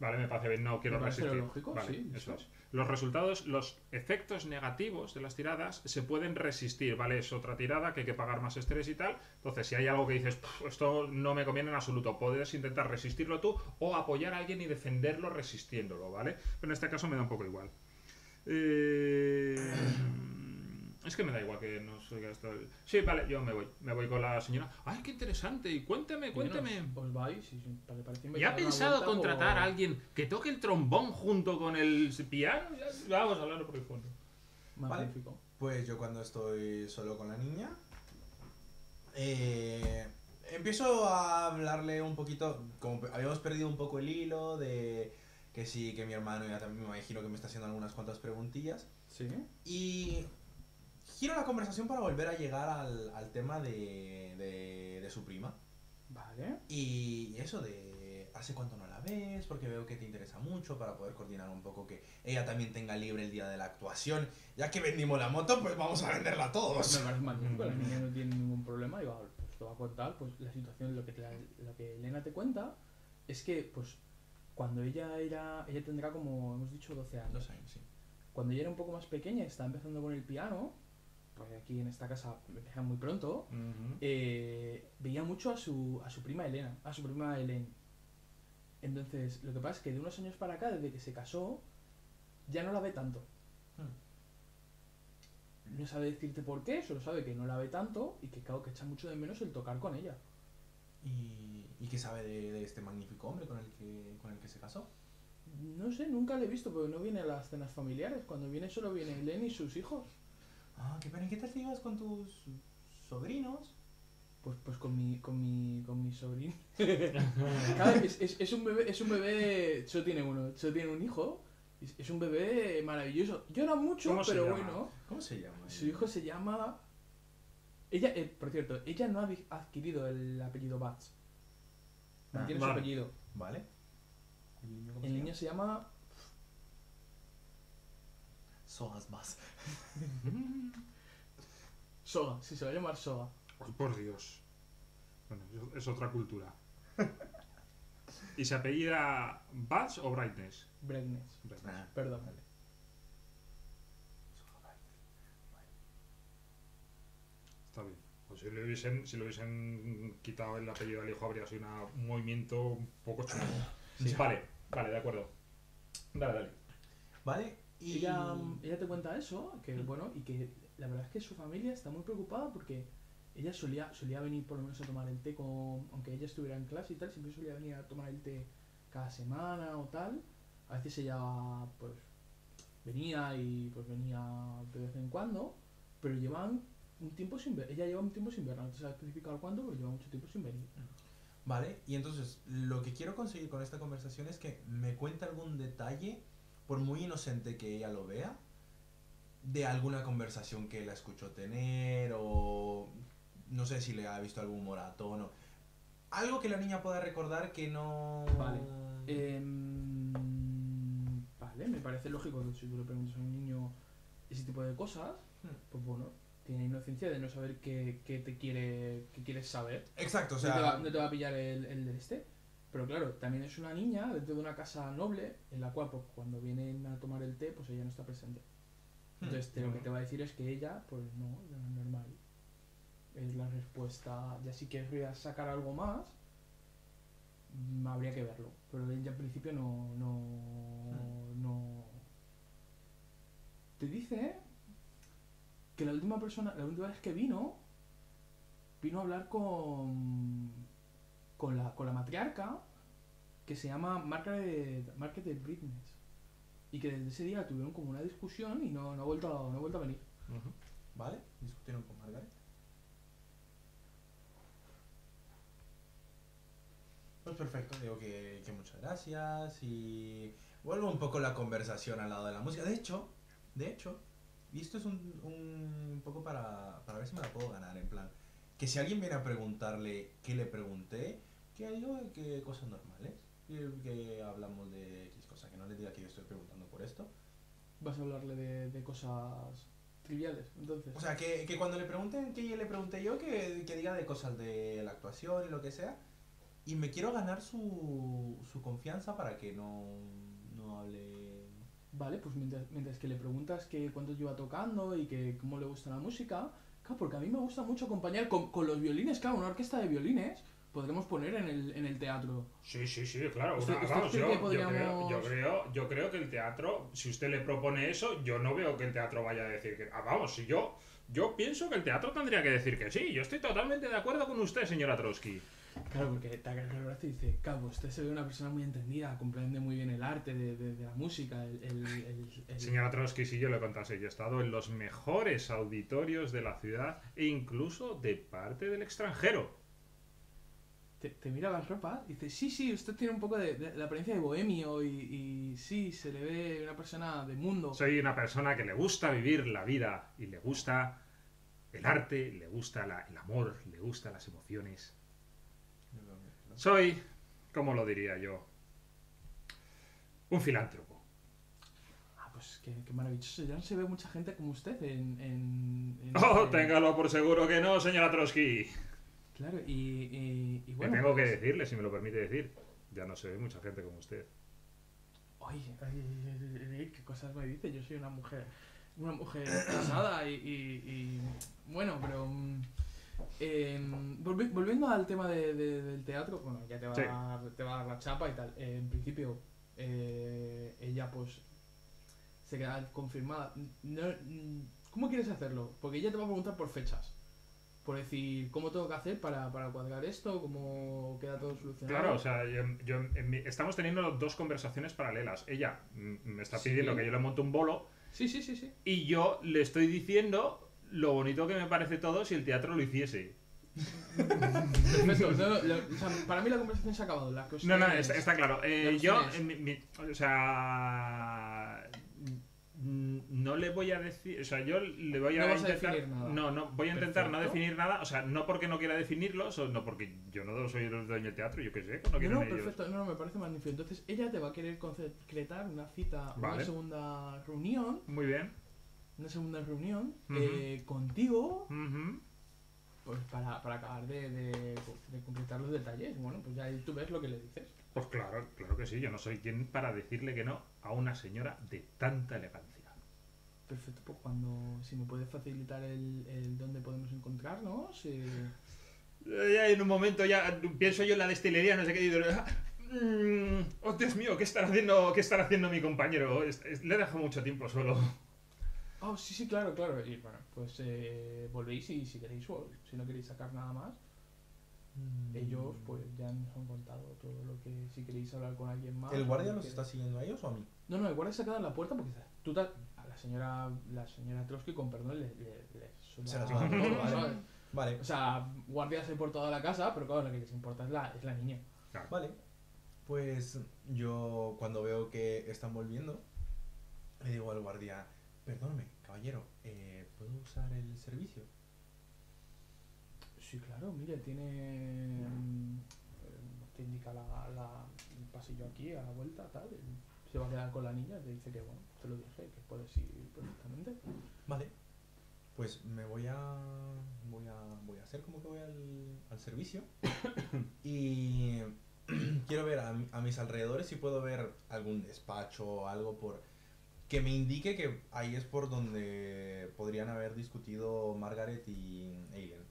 Vale, me parece bien, no quiero Me resistir. lógico, Vale, sí, eso listo. es. Los resultados, los efectos negativos de las tiradas se pueden resistir, ¿vale? Es otra tirada que hay que pagar más estrés y tal. Entonces, si hay algo que dices, "Puf, esto no me conviene en absoluto, puedes intentar resistirlo tú o apoyar a alguien y defenderlo resistiéndolo, ¿vale? Pero en este caso me da un poco igual. Eh, Es que me da igual que no soy esto. Sí, vale, yo me voy. Me voy con la señora. ¡Ay, qué interesante! Y cuéntame, cuéntame. Os, vais y parece ¿Ya ha pensado vuelta contratar a alguien que toque el trombón junto con el piano? Ya- Vamos a hablarlo por el fondo. Magnífico. Pues yo cuando estoy solo con la niña, eh, empiezo a hablarle un poquito, como habíamos perdido un poco el hilo de que sí, que mi hermano ya también me imagino que me está haciendo algunas cuantas preguntillas. Sí. Y giro la conversación para volver a llegar al, al tema de, de, de su prima. Vale. Y eso de hace cuánto no la ves, porque veo que te interesa mucho para poder coordinar un poco que ella también tenga libre el día de la actuación. Ya que vendimos la moto, pues vamos a venderla todos. Me parece magnífico, la niña no tiene ningún problema y va, pues te va a contar pues la situación, lo que, te lo que Elena te cuenta es que pues cuando ella era, ella tendrá como hemos dicho 12 años. Dos años, sí. Cuando ella era un poco más pequeña y estaba empezando con el piano, porque aquí en esta casa empiezan muy pronto, eh, veía mucho a su, a su prima Elena, a su prima Helen. Entonces, lo que pasa es que de unos años para acá, desde que se casó, ya no la ve tanto. No sabe decirte por qué, solo sabe que no la ve tanto y que, claro, que echa mucho de menos el tocar con ella. ¿Y, y qué sabe de, de este magnífico hombre con el que, con el que se casó? No sé, nunca le he visto porque no viene a las cenas familiares. Cuando viene solo viene Helen y sus hijos. Ah, qué pena. ¿Y qué tal te llevas con tus sobrinos? Pues, pues con mi, con mi, con mi sobrino. Claro, es, es, es un bebé, es un bebé, solo tiene uno, solo tiene un hijo. Es, es un bebé maravilloso. Llora mucho, ¿Cómo se pero llama? bueno. ¿Cómo se llama? Su hijo se llama. Ella, eh, por cierto, ella no ha adquirido el apellido Bats. Mantiene Ah, su vale. apellido. ¿Vale? ¿El niño cómo El se niño se llama. Soas más. Soga, sí, se va a llamar Soga. Ay, por Dios. Bueno, es- otra cultura. ¿Y se apellida Bats o Brightness? Brightness. Brightness. Ah, Perdón. vale. Está bien. Pues si le hubiesen, si le hubiesen quitado el apellido al hijo habría sido una- un movimiento un poco chulo. Sí. Vale, vale, de acuerdo. Dale, dale. ¿Vale? Y... Ella, ella te cuenta eso, que bueno, y que la verdad es que su familia está muy preocupada porque ella solía, solía venir por lo menos a tomar el té con, aunque ella estuviera en clase y tal, siempre solía venir a tomar el té cada semana o tal. A veces ella pues venía y pues venía de vez en cuando, pero llevan un tiempo sin ver, ella lleva un tiempo sin verla, no te sabe especificar cuándo, pero lleva mucho tiempo sin venir. Vale, y entonces lo que quiero conseguir con esta conversación es que me cuente algún detalle, por muy inocente que ella lo vea, de alguna conversación que la escuchó tener o no sé si le ha visto algún moratón o algo que la niña pueda recordar que no... Vale. Em, vale, me parece lógico que si tú le preguntas a un niño ese tipo de cosas, Hmm. pues bueno, tiene inocencia de no saber qué, qué te quiere, qué quieres saber. Exacto, o no, te va, sea... no te va a pillar el, el del este. Pero claro, también es una niña dentro de una casa noble en la cual pues, cuando vienen a tomar el té, pues ella no está presente. hmm, Entonces te- lo que te va a decir es que ella, pues no, no es normal. Es la respuesta. Ya si querrías sacar algo más, mm, habría que verlo. Pero ella en principio no. no. no. Te dice que la última persona, la última vez que vino, vino a hablar con. Con la, con la matriarca que se llama Margaret, Margaret Britness. Y que desde ese día tuvieron como una discusión y no, no, ha, vuelto a, no ha vuelto a venir. ¿Vale? Discutieron con Margaret. Pues perfecto, digo que, que muchas gracias y vuelvo un poco la conversación al lado de la música. De hecho, de hecho, y esto es un, un poco para, para ver si me la puedo ganar, en plan, que si alguien viene a preguntarle qué le pregunté, que digo que cosas normales, que, que hablamos de X cosa, que no le diga que yo estoy preguntando por esto. Vas a hablarle de, de cosas triviales, entonces. O sea, que, que cuando le pregunten qué le pregunté yo, que, que diga de cosas de la actuación y lo que sea. Y me quiero ganar su, su confianza para que no, no hable... Vale, pues mientras, mientras que le preguntas que cuánto lleva tocando y que cómo le gusta la música, claro, porque a mí me gusta mucho acompañar con, con los violines, claro, una orquesta de violines podremos poner en el, en el teatro. Sí, sí, sí, claro. ¿Usted- una- usted vamos, yo, yo creo, yo, creo, yo creo que el teatro, si usted le propone eso, yo no veo que el teatro vaya a decir que... Ah, vamos, si yo, yo pienso que el teatro tendría que decir que sí. Yo estoy totalmente de acuerdo con usted, señora Trotsky. Claro, porque te agarra el brazo y dice, cabo, usted se ve una persona muy entendida, comprende muy bien el arte de, de- de la música, el... el, el- el- Señora Trotsky, si yo le contase, yo he estado en los mejores auditorios de la ciudad e incluso de parte del extranjero. Te, te mira las ropas y dice, sí, sí, usted tiene un poco de, de la apariencia de bohemio y, y sí, se le ve una persona de mundo. Soy una persona que le gusta vivir la vida y le gusta el arte, le gusta la- el amor, le gusta las emociones. Soy ¿cómo lo diría yo? Un filántropo. Ah, pues qué, qué maravilloso. Ya no se ve mucha gente como usted en... en, en Oh, este- téngalo por seguro que no, señora Trotsky. Claro, y, y, y Que bueno... tengo que pues- decirle, si me lo permite decir. Ya no se ve mucha gente como usted. Oye, qué cosas me dice. Yo soy una mujer, una mujer casada y, bueno, pero mm, em, volvi- volviendo al tema de- de- del teatro, bueno, ya te va, Sí. a dar, te va a dar la chapa y tal. Eh, en principio, eh, ella pues se queda confirmada. No, mm, ¿Cómo quieres hacerlo? Porque ella te va a preguntar por fechas. Por decir, ¿cómo tengo que hacer para, para cuadrar esto? ¿Cómo queda todo solucionado? Claro, o sea, yo, yo- en mi- estamos teniendo dos conversaciones paralelas. Ella me está Sí. pidiendo que yo le monte un bolo Sí, sí, sí, sí. y yo le estoy diciendo lo bonito que me parece todo si el teatro lo hiciese. Perfecto. no, no, lo- o sea, para mí la conversación se ha acabado. La No, no, es- está, está claro. Eh, yo, mi- mi- o sea, no le voy a decir, o sea, yo le voy a No a intentar, definir nada. no, no, voy a intentar no definir nada, o sea, no porque no quiera definirlo, no porque yo no soy el dueño del teatro, yo qué sé, no No, no, ellos. perfecto, no, no, me parece magnífico. Entonces, ella te va a querer concretar una cita, Vale. una segunda reunión, Muy bien. una segunda reunión eh, contigo, pues para, para acabar de, de, de concretar los detalles. Bueno, pues ya ahí tú ves lo que le dices. Pues claro, claro que sí, yo no soy quien para decirle que no a una señora de tanta elegancia. Perfecto, pues cuando, si me puedes facilitar el, el dónde podemos encontrarnos. eh, Ya en un momento ya pienso yo en la destilería, no sé qué, digo, "Ah, mm, oh Dios mío, ¿qué estará haciendo, qué estará haciendo mi compañero? Es- es- le he dejado mucho tiempo solo. Oh, sí, sí, claro, claro. Y bueno, pues eh, volvéis y si queréis, o si no queréis sacar nada más, ellos pues ya nos han contado todo lo que si queréis hablar con alguien más. ¿El guardia los que- está siguiendo a ellos o a mí? No, no, el guardia se ha quedado en la puerta porque tú te- a la señora la señora Trotsky con perdón le, le, le suda Se la todo, vale. Vale, O sea, guardias hay por toda la casa, pero claro, lo que les importa es la, es la niña. vale. Pues yo cuando veo que están volviendo, le digo al guardia, perdóname, caballero, eh, ¿puedo usar el servicio? Sí, claro, mire, tiene. mm, eh, Te indica la, la- el pasillo aquí, a la vuelta, tal. Se va a quedar con la niña, te dice que, bueno, te lo dije, que puedes ir perfectamente. Vale. Pues me voy a. Voy a. Voy a hacer como que voy al, al servicio. y quiero ver a, a mis alrededores si puedo ver algún despacho o algo por. Que me indique que ahí es por donde podrían haber discutido Margaret y Aileen.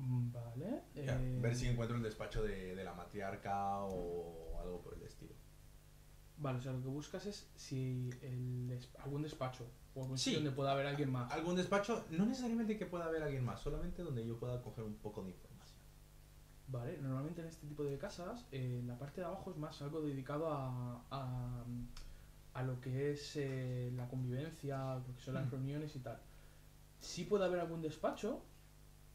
Vale. Ya, eh, Ver si encuentro el despacho de, de la matriarca o algo por el estilo. Vale, o sea, lo que buscas es si el algún despacho o algún Sí. sitio donde pueda haber alguien más. Algún despacho, no necesariamente que pueda haber alguien más, solamente donde yo pueda coger un poco de información. Vale, normalmente en este tipo de casas, eh, la parte de abajo es más algo dedicado a, a, a lo que es eh, la convivencia, lo que son las Mm. reuniones y tal. Sí puede haber algún despacho,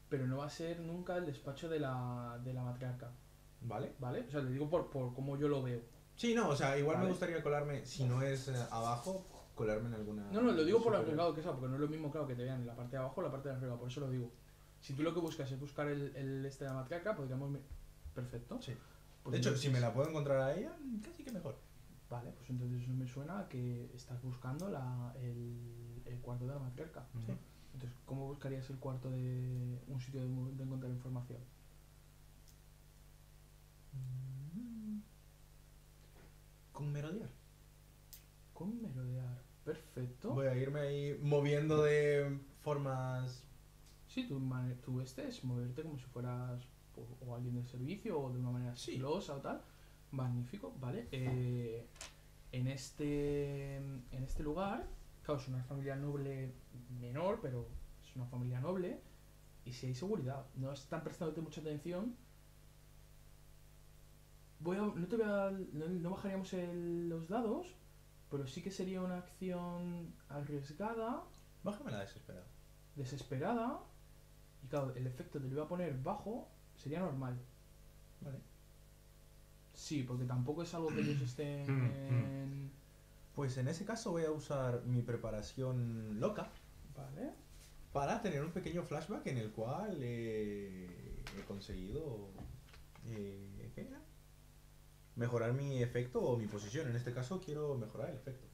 pero no va a ser nunca el despacho de la, de la matriarca, ¿Vale? ¿vale? O sea, le digo por, por cómo yo lo veo. Sí, no, o sea, igual Vale. me gustaría colarme, si no es eh, abajo, colarme en alguna. No, no, lo digo por arriesgado que sea, porque no es lo mismo, claro, que te vean en la parte de abajo o la parte de arriba, por eso lo digo. Si tú lo que buscas es buscar el, el este de la matriarca, podríamos... Perfecto. Sí. Pues de hecho, si me la puedo encontrar a ella, casi que mejor. Vale, pues entonces eso me suena a que estás buscando la, el, el cuarto de la matriarca. Ujú. Entonces, ¿cómo buscarías el cuarto de un sitio de, encontrar información? Con merodear. Con merodear. Perfecto. Voy a irme ahí moviendo de formas. Sí, tú, tú este es moverte como si fueras o, o alguien del servicio o de una manera Sí. sigilosa o tal. Magnífico, ¿vale? Eh, en, este, en este lugar, claro, es una familia noble menor, pero es una familia noble. Y si hay seguridad, no están prestándote mucha atención. Voy a, no, te voy a, no, no bajaríamos el- los dados, pero sí que sería una acción arriesgada Bájame la desesperada. desesperada y claro, el efecto te lo iba a poner bajo sería normal. Vale. Sí, porque tampoco es algo que ellos estén. Pues en ese caso voy a usar mi preparación loca Vale. para tener un pequeño flashback en el cual eh, he conseguido. eh, ¿Qué era? mejorar mi efecto o mi posición. En este caso quiero mejorar el efecto.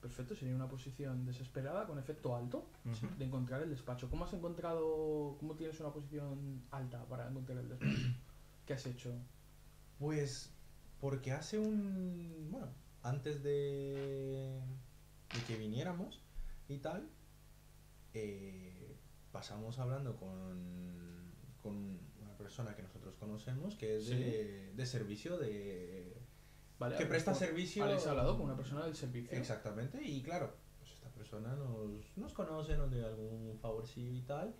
Perfecto, sería una posición desesperada con efecto alto de encontrar el despacho. ¿Cómo has encontrado, cómo tienes una posición alta para encontrar el despacho? ¿Qué has hecho? Pues porque hace un... Bueno, antes de, de que viniéramos y tal, eh, pasamos hablando con, con una persona que nosotros conocemos que es de, de servicio de... ¿Vale? que presta servicio... Habéis hablado con una persona del servicio. Exactamente, y claro, pues esta persona nos, nos conoce, nos debe algún favorcillo y tal.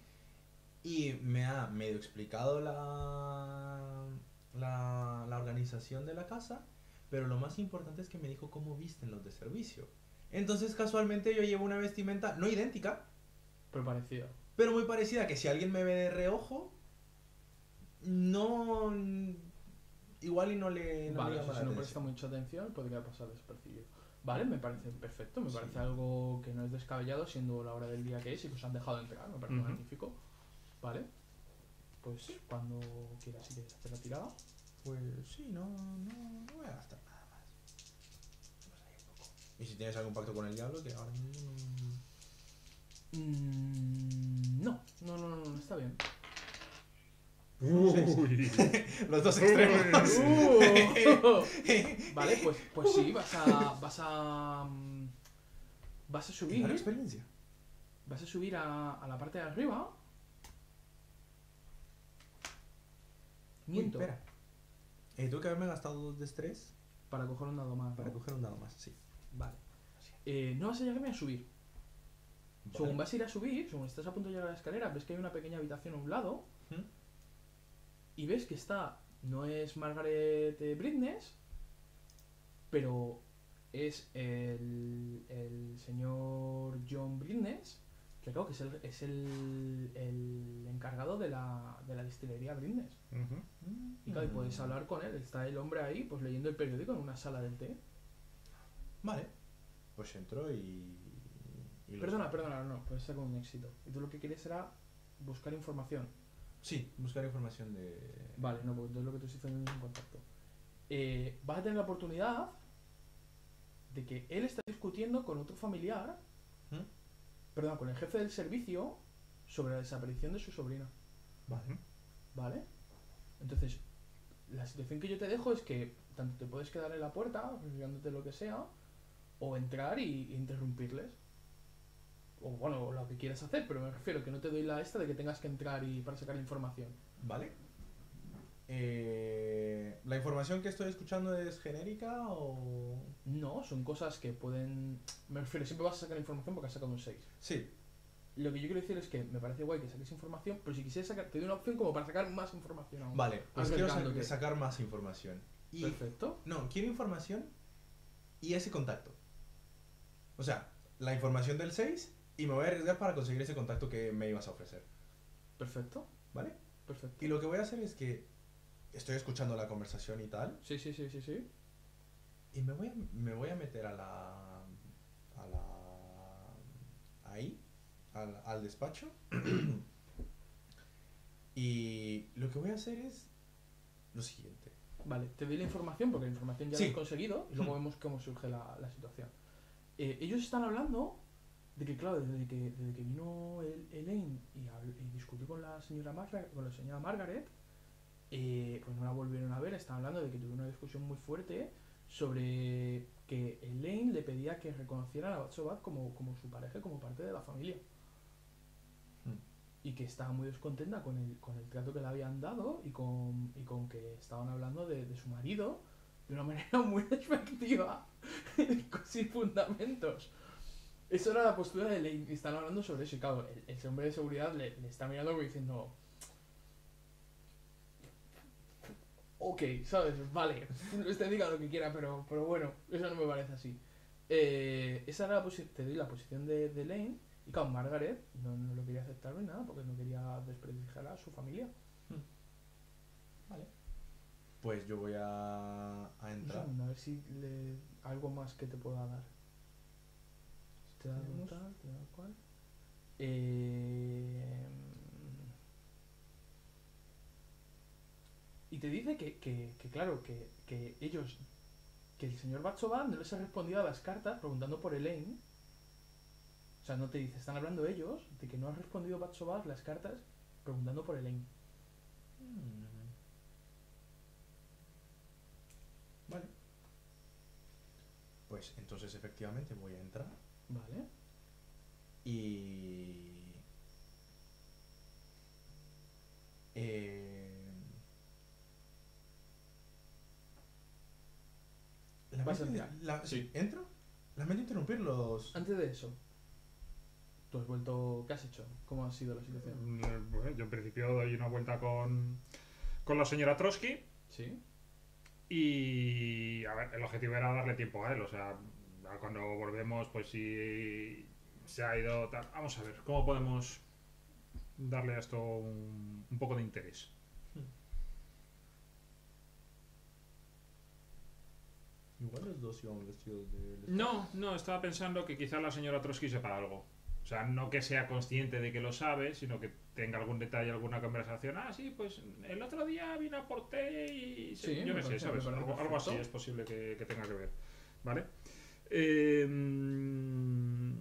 Y me ha medio explicado la, la, la organización de la casa, pero lo más importante es que me dijo cómo visten los de servicio. Entonces, casualmente, yo llevo una vestimenta no idéntica, Pero parecido. pero muy parecida, que si alguien me ve de reojo, no. Igual y no le, no le vale, llama si no presta mucha atención, podría pasar despercibido. Vale, me parece perfecto, me Sí. parece algo que no es descabellado siendo la hora del día que es y que os han dejado entrar, me parece magnífico. Vale, pues cuando quieras si quieres hacer la tirada. Pues sí, no, no, no voy a gastar nada más. Vamos ahí un poco. Y si tienes algún pacto con el diablo, que ahora mismo no. Mm, no, no, no, no, no, está bien. Uy. Los dos extremos. Uh. vale, pues, pues sí, vas a. vas a. mm, vas a subir. Ganar experiencia. Vas a subir a, a la parte de arriba. Miento. Uy, espera. Eh, tengo que haberme gastado dos de estrés Para coger un dado más. para ¿no? coger un dado más, sí. Vale. Eh, no vas a llegarme a subir. Según vas a ir a subir, según estás a punto de llegar a la escalera, ves que hay una pequeña habitación a un lado. ¿Mm? Y ves que está. No es Margaret eh, Britness, pero es el, el señor John Britness, claro que es el, es el, el encargado de la, de la distillería Britness. Ujú. Y claro, y puedes Mm. hablar con él. Está el hombre ahí, pues leyendo el periódico en una sala del té. Vale. Pues entro y. y Perdona, saco. perdona, no, puede ser con un éxito. Y tú lo que quieres era buscar información. Sí, buscar información de. Vale, no, porque entonces lo que tú estás haciendo es un contacto. Eh, vas a tener la oportunidad de que él está discutiendo con otro familiar, ¿Mm? Perdón, con el jefe del servicio sobre la desaparición de su sobrina. Vale. ¿Vale? Entonces, la situación que yo te dejo es que tanto te puedes quedar en la puerta, refiriéndote lo que sea, o entrar y, e interrumpirles. O bueno, lo que quieras hacer, pero me refiero que no te doy la esta de que tengas que entrar y para sacar información. Vale. Eh, ¿La información que estoy escuchando es genérica o.? No, son cosas que pueden... Me refiero, siempre vas a sacar información porque has sacado un 6. Sí. Lo que yo quiero decir es que me parece guay que saques información, pero si quisieras sacar, te doy una opción como para sacar más información aún. Vale, pues quiero sa- sacar más información. Y, Perfecto. no, quiero información y ese contacto. O sea, la información del 6 y me voy a arriesgar para conseguir ese contacto que me ibas a ofrecer. Perfecto. ¿Vale? Perfecto. Y lo que voy a hacer es que estoy escuchando la conversación y tal. Sí, sí, sí, sí, sí. Y me voy a, me voy a meter a la. a la. ahí, al, al despacho. y lo que voy a hacer es lo siguiente. Vale, te doy la información porque la información ya Sí. la he conseguido y luego vemos cómo surge la, la situación. Eh, ellos están hablando de que, claro, desde que, desde que vino el, Elaine y, y discutió con la señora, Marga- con la señora Margaret, eh, pues no la volvieron a ver. Están hablando de que tuvieron una discusión muy fuerte sobre que Elaine le pedía que reconocieran a Batsobat como, como su pareja, como parte de la familia. Hmm. Y que estaba muy descontenta con el, con el trato que le habían dado y con, y con que estaban hablando de, de su marido de una manera muy despectiva, sin fundamentos. Eso era la postura de Lane, y están hablando sobre eso. Y claro, el, el hombre de seguridad le, le está mirando como diciendo. Ok, ¿sabes? Vale, usted diga lo que quiera, pero, pero bueno, eso no me parece así. Eh, esa era la posición, te doy la posición de, de Lane, y claro, Margaret no, no lo quería aceptar ni nada, porque no quería desprestigiar a su familia. Vale. Pues yo voy a, a Un entrar. a ver si le, algo más que te pueda dar. Te da Tenemos- tal, te da cual. Eh, Y te dice que, que, que claro, que, que ellos, que el señor Batsobat no les ha respondido a las cartas preguntando por Elaine. O sea, no te dice, están hablando ellos de que no ha respondido Batsobat las cartas preguntando por Elaine. Vale. Pues entonces efectivamente voy a entrar Vale. y... Eh... Entrar. la- Sí. ¿Entro? Lamento interrumpirlos. Antes de eso, tú has vuelto. ¿Qué has hecho? ¿Cómo ha sido la situación? Mm, bueno, yo en principio doy una vuelta con, con la señora Trotsky Sí. y a ver, el objetivo era darle tiempo a él, o sea, cuando volvemos, pues si se ha ido tal. Vamos a ver, ¿cómo podemos darle a esto un, un poco de interés? Igual los dos íbamos vestidos de... No, no, estaba pensando que quizá la señora Trotsky sepa algo. O sea, no que sea consciente de que lo sabe, sino que tenga algún detalle, alguna conversación. Ah, sí, pues el otro día vino a por té y... Sí, yo me qué sé, ¿sabes? Algo, algo así es posible que, que tenga que ver. ¿Vale? Eh, mm,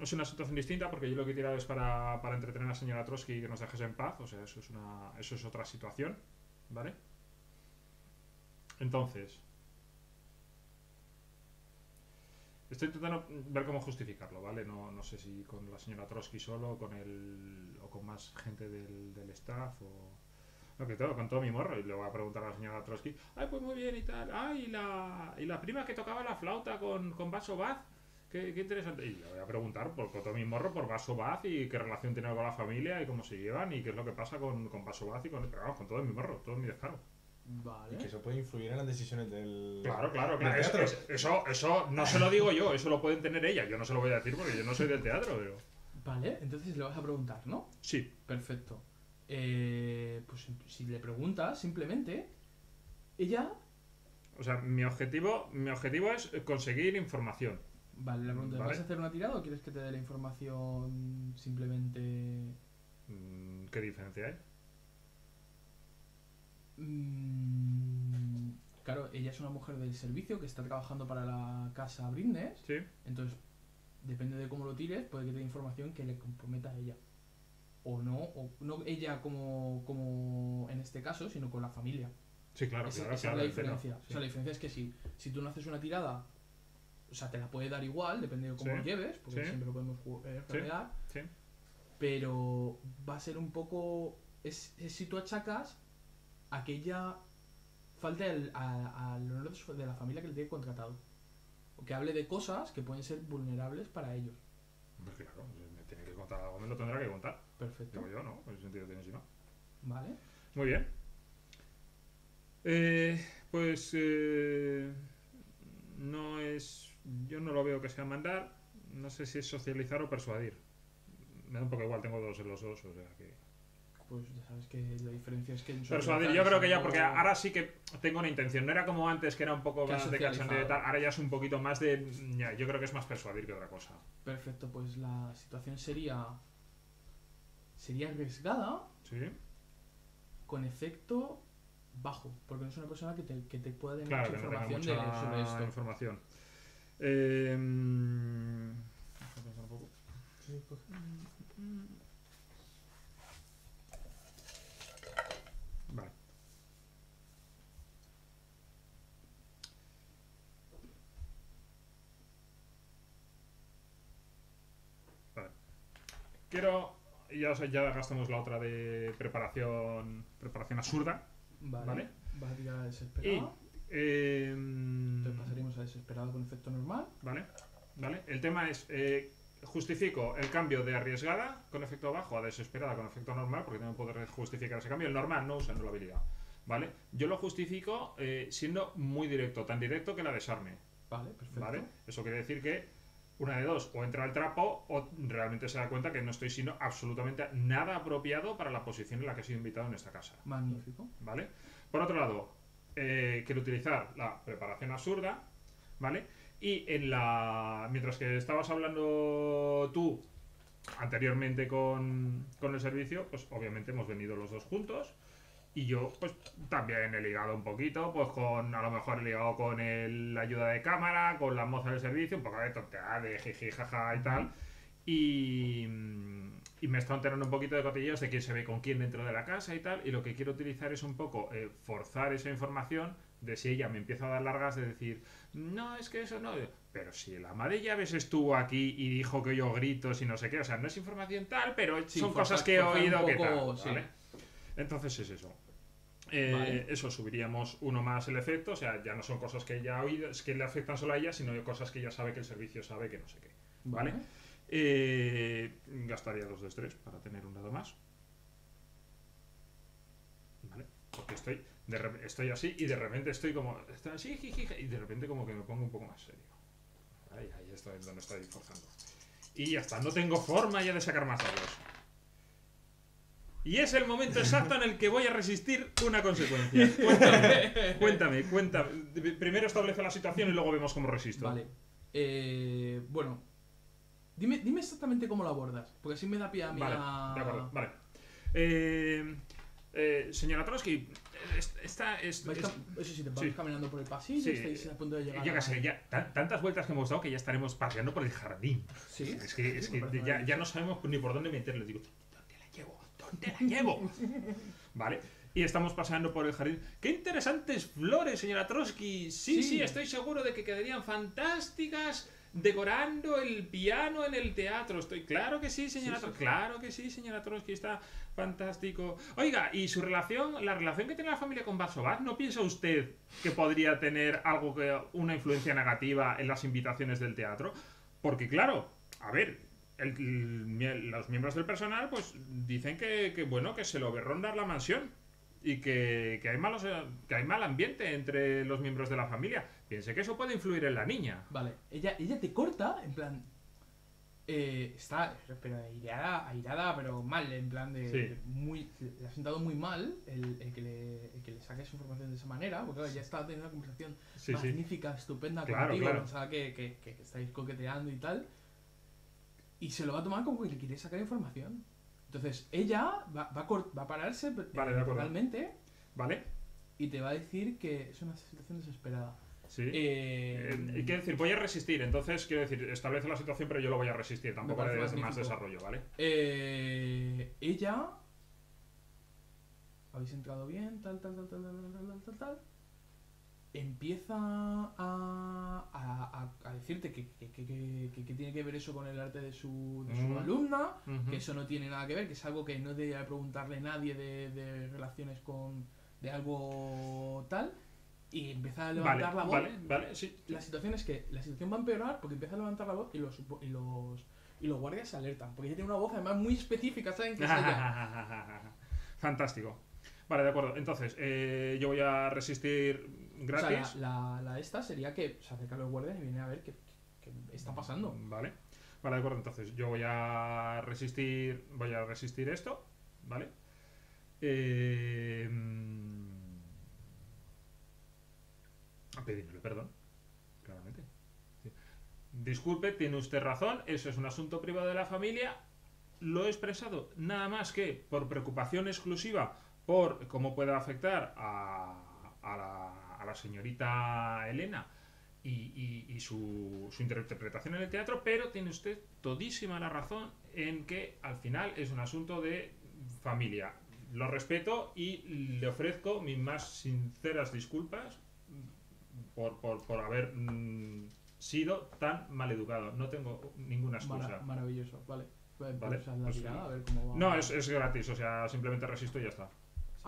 es una situación distinta porque yo lo que he tirado es para, para entretener a la señora Trotsky y que nos dejes en paz. O sea, eso es, una, eso es otra situación. ¿Vale? Entonces... Estoy intentando ver cómo justificarlo, ¿vale? No, no sé si con la señora Trotsky solo, o con el, o con más gente del, del staff, o... No, que todo, con todo mi morro. Y le voy a preguntar a la señora Trotsky, ay, pues muy bien y tal. Ay, y la, y la prima que tocaba la flauta con, con Baz. Qué, qué interesante. Y le voy a preguntar por, con todo mi morro por Vaso Baz y qué relación tiene con la familia y cómo se llevan y qué es lo que pasa con, con Baz y con... Pero con todo mi morro, todo mi descaro. Vale. Y que eso puede influir en las decisiones del... Claro, claro, claro. Eso, teatro. eso- eso, eso no se lo digo yo, eso lo pueden tener ella. Yo no se lo voy a decir porque yo no soy del teatro, pero. Vale, entonces le vas a preguntar, ¿no? Sí, Perfecto. Eh, pues si le preguntas, simplemente, ella. o sea, mi objetivo, mi objetivo es conseguir información. Vale, le preguntas, Vale. ¿vas a hacer una tirada o quieres que te dé la información simplemente. Mm, ¿Qué diferencia hay? Mm, claro, ella es una mujer del servicio que está trabajando para la casa Britnes, Sí, entonces depende de cómo lo tires, puede que te dé información que le comprometa a ella. O no, o no ella como, como en este caso, sino con la familia. sí, claro, esa claro, esa claro, es la diferencia. O Sí. sea, la diferencia es que si, si tú no haces una tirada, o sea, te la puede dar igual, depende de cómo Sí. lo lleves, porque Sí. siempre lo podemos ju- eh, pero va a ser un poco. Es, es si tú achacas a que ella falte al, honor de, su- de la familia que le tiene contratado. O que hable de cosas que pueden ser vulnerables para ellos. Pues claro, me tiene que contar algo, me lo tendrá que contar. Perfecto. Digo yo, ¿no? ¿Qué sentido tiene si no? Vale. Muy bien. Eh, pues eh, no es. Yo no lo veo que sea mandar. No sé si es socializar o persuadir. Me da un poco igual, tengo dos en los dos, o sea que. Pues ya sabes que la diferencia es que. en Persuadir, socializar yo creo que ya, porque ahora sí que tengo una intención. No era como antes, que era un poco más de cachondeo y socializado. tal. Ahora ya es un poquito más de. ya, yo creo que es más persuadir que otra cosa. Perfecto, pues la situación sería. Sería arriesgada ¿Sí? con efecto bajo, porque no es una persona que te, que te pueda dar Claro, mucha no información mucha de, sobre esto. información. Eh, mm, vamos a pensar un poco. Sí, pues. Vale. Vale. Quiero. Ya, ya gastamos la otra de preparación. Preparación absurda. Vale. Vale. Vas a tirar a Y. eh, Entonces pasaríamos a desesperado con efecto normal. Vale. Vale. El tema es. eh, justifico el cambio de arriesgada con efecto bajo a desesperada con efecto normal, porque también puedo justificar ese cambio. El normal no usando la habilidad. ¿Vale? Yo lo justifico eh, siendo muy directo, tan directo que la desarme. Vale, perfecto. ¿Vale? Eso quiere decir que una de dos, o entra al trapo o realmente se da cuenta que no estoy siendo absolutamente nada apropiado para la posición en la que he sido invitado en esta casa. Magnífico. ¿Vale? Por otro lado, eh, quiero utilizar la preparación absurda, ¿vale? Y en la. Mientras que estabas hablando tú anteriormente con, con el servicio, pues obviamente hemos venido los dos juntos. Y yo, pues, también he ligado un poquito, pues con, a lo mejor he ligado con el- la ayuda de cámara, con la moza del servicio, un poco de tontería, de jiji, jaja y tal. Y, y me está enterando un poquito de cotilleos de quién se ve con quién dentro de la casa y tal. Y lo que quiero utilizar es un poco eh, forzar esa información de si ella me empieza a dar largas de decir, no, es que eso no. Pero si el ama de llaves estuvo aquí y dijo que yo gritos y no sé qué, o sea, no es información tal, pero Sí, son forzar- cosas que he oído. Entonces es eso. Eh, Vale. Eso, subiríamos uno más el efecto, o sea, ya no son cosas que ella ha oído, es que le afectan solo a ella, sino cosas que ella sabe que el servicio sabe que no sé qué. ¿Vale? Eh, gastaría dos de estrés para tener un dado más. ¿Vale? Porque estoy, de estoy así y de repente estoy como. Estoy así, jiji, y de repente como que me pongo un poco más serio. Ahí, ahí estoy donde estoy forzando. Y ya está, no tengo forma ya de sacar más dados. Y es el momento exacto en el que voy a resistir una consecuencia. Cuéntame, cuéntame, cuéntame. Primero establece la situación y luego vemos cómo resisto. Vale. Eh, bueno. Dime, dime exactamente cómo lo abordas. Porque así me da pie a mí Vale, a- de acuerdo, vale. Eh, eh, señora Trotsky, es- esta es, Vais es- cam- eso sí, te vas sí. caminando por el pasillo, Sí. estáis a punto de llegar. yo qué sé, ya tan- tantas vueltas que hemos dado que ya estaremos paseando por el jardín. Sí. Es que, es que ya, ya no sabemos ni por dónde meterle. Digo, ¿dónde la llevo? Vale. Y estamos paseando por el jardín. ¡Qué interesantes flores, señora Trotsky! Sí, sí, Sí. estoy seguro de que quedarían fantásticas decorando el piano en el teatro. Estoy claro que sí, señora Sí, Trotsky. Claro que sí, señora Trotsky, está fantástico. Oiga, ¿y su relación, la relación que tiene la familia con Barsobat, no piensa usted que podría tener algo que una influencia negativa en las invitaciones del teatro? Porque claro, a ver, el- los miembros del personal pues dicen que, que, bueno, que se lo ve rondar la mansión y que, que hay malos que hay mal ambiente entre los miembros de la familia. Piense que eso puede influir en la niña. Vale, ella, ella te corta, en plan. eh, está, pero airada, airada, pero mal, en plan de. Sí. muy Le ha sentado muy mal el, el que le, el que le saques información de esa manera, porque claro, ya estaba teniendo una conversación Sí, sí. magnífica, estupenda Claro, contigo, claro. que, que- que estáis coqueteando y tal y se lo va a tomar como que le quiere sacar información. Entonces, ella va, va, a, va pararse eh, vale, realmente. Vale. Y te va a decir que es una situación desesperada. Sí. Eh, eh, quiero decir, voy a resistir. Entonces, quiero decir, establece la situación, pero yo lo voy a resistir. Tampoco le más desarrollo, ¿vale? Eh, ella. ¿Habéis entrado bien? Tal, tal, tal, tal, tal, tal, tal, tal. Empieza a, a, a- a decirte que, que, que- que- tiene que ver eso con el arte de su, de su Mm. alumna, que eso no tiene nada que ver, que es algo que no debe preguntarle nadie de, de relaciones con. de algo tal. Y empieza a Vale, levantar la voz. vale, vale, sí. La situación es que la situación va a empeorar porque empieza a levantar la voz y los, y los, y los guardias se alertan. Porque ella tiene una voz además muy específica, ¿saben que es ella? Fantástico. Vale, de acuerdo. Entonces, eh, yo voy a resistir O gratis. sea, la, la, la esta sería que se acerca a los guardias y viene a ver qué, qué está pasando. Vale. Vale, de acuerdo. Entonces, yo voy a resistir. Voy a resistir esto. ¿Vale? Eh, mm, pidiéndole perdón. Claramente. Sí. Disculpe, tiene usted razón. Eso es un asunto privado de la familia. Lo he expresado nada más que por preocupación exclusiva por cómo puede afectar a, a la, a la señorita Elena y, y- y su, su interpretación en el teatro, pero tiene usted todísima la razón en que al final es un asunto de familia. Lo respeto y le ofrezco mis más sinceras disculpas por, por, por haber mm, sido tan maleducado. No tengo ninguna excusa. Mara- maravilloso, vale. Pues Vale, usar la pues, tirada, a ver cómo va. No, es, es gratis, o sea, simplemente resisto y ya está.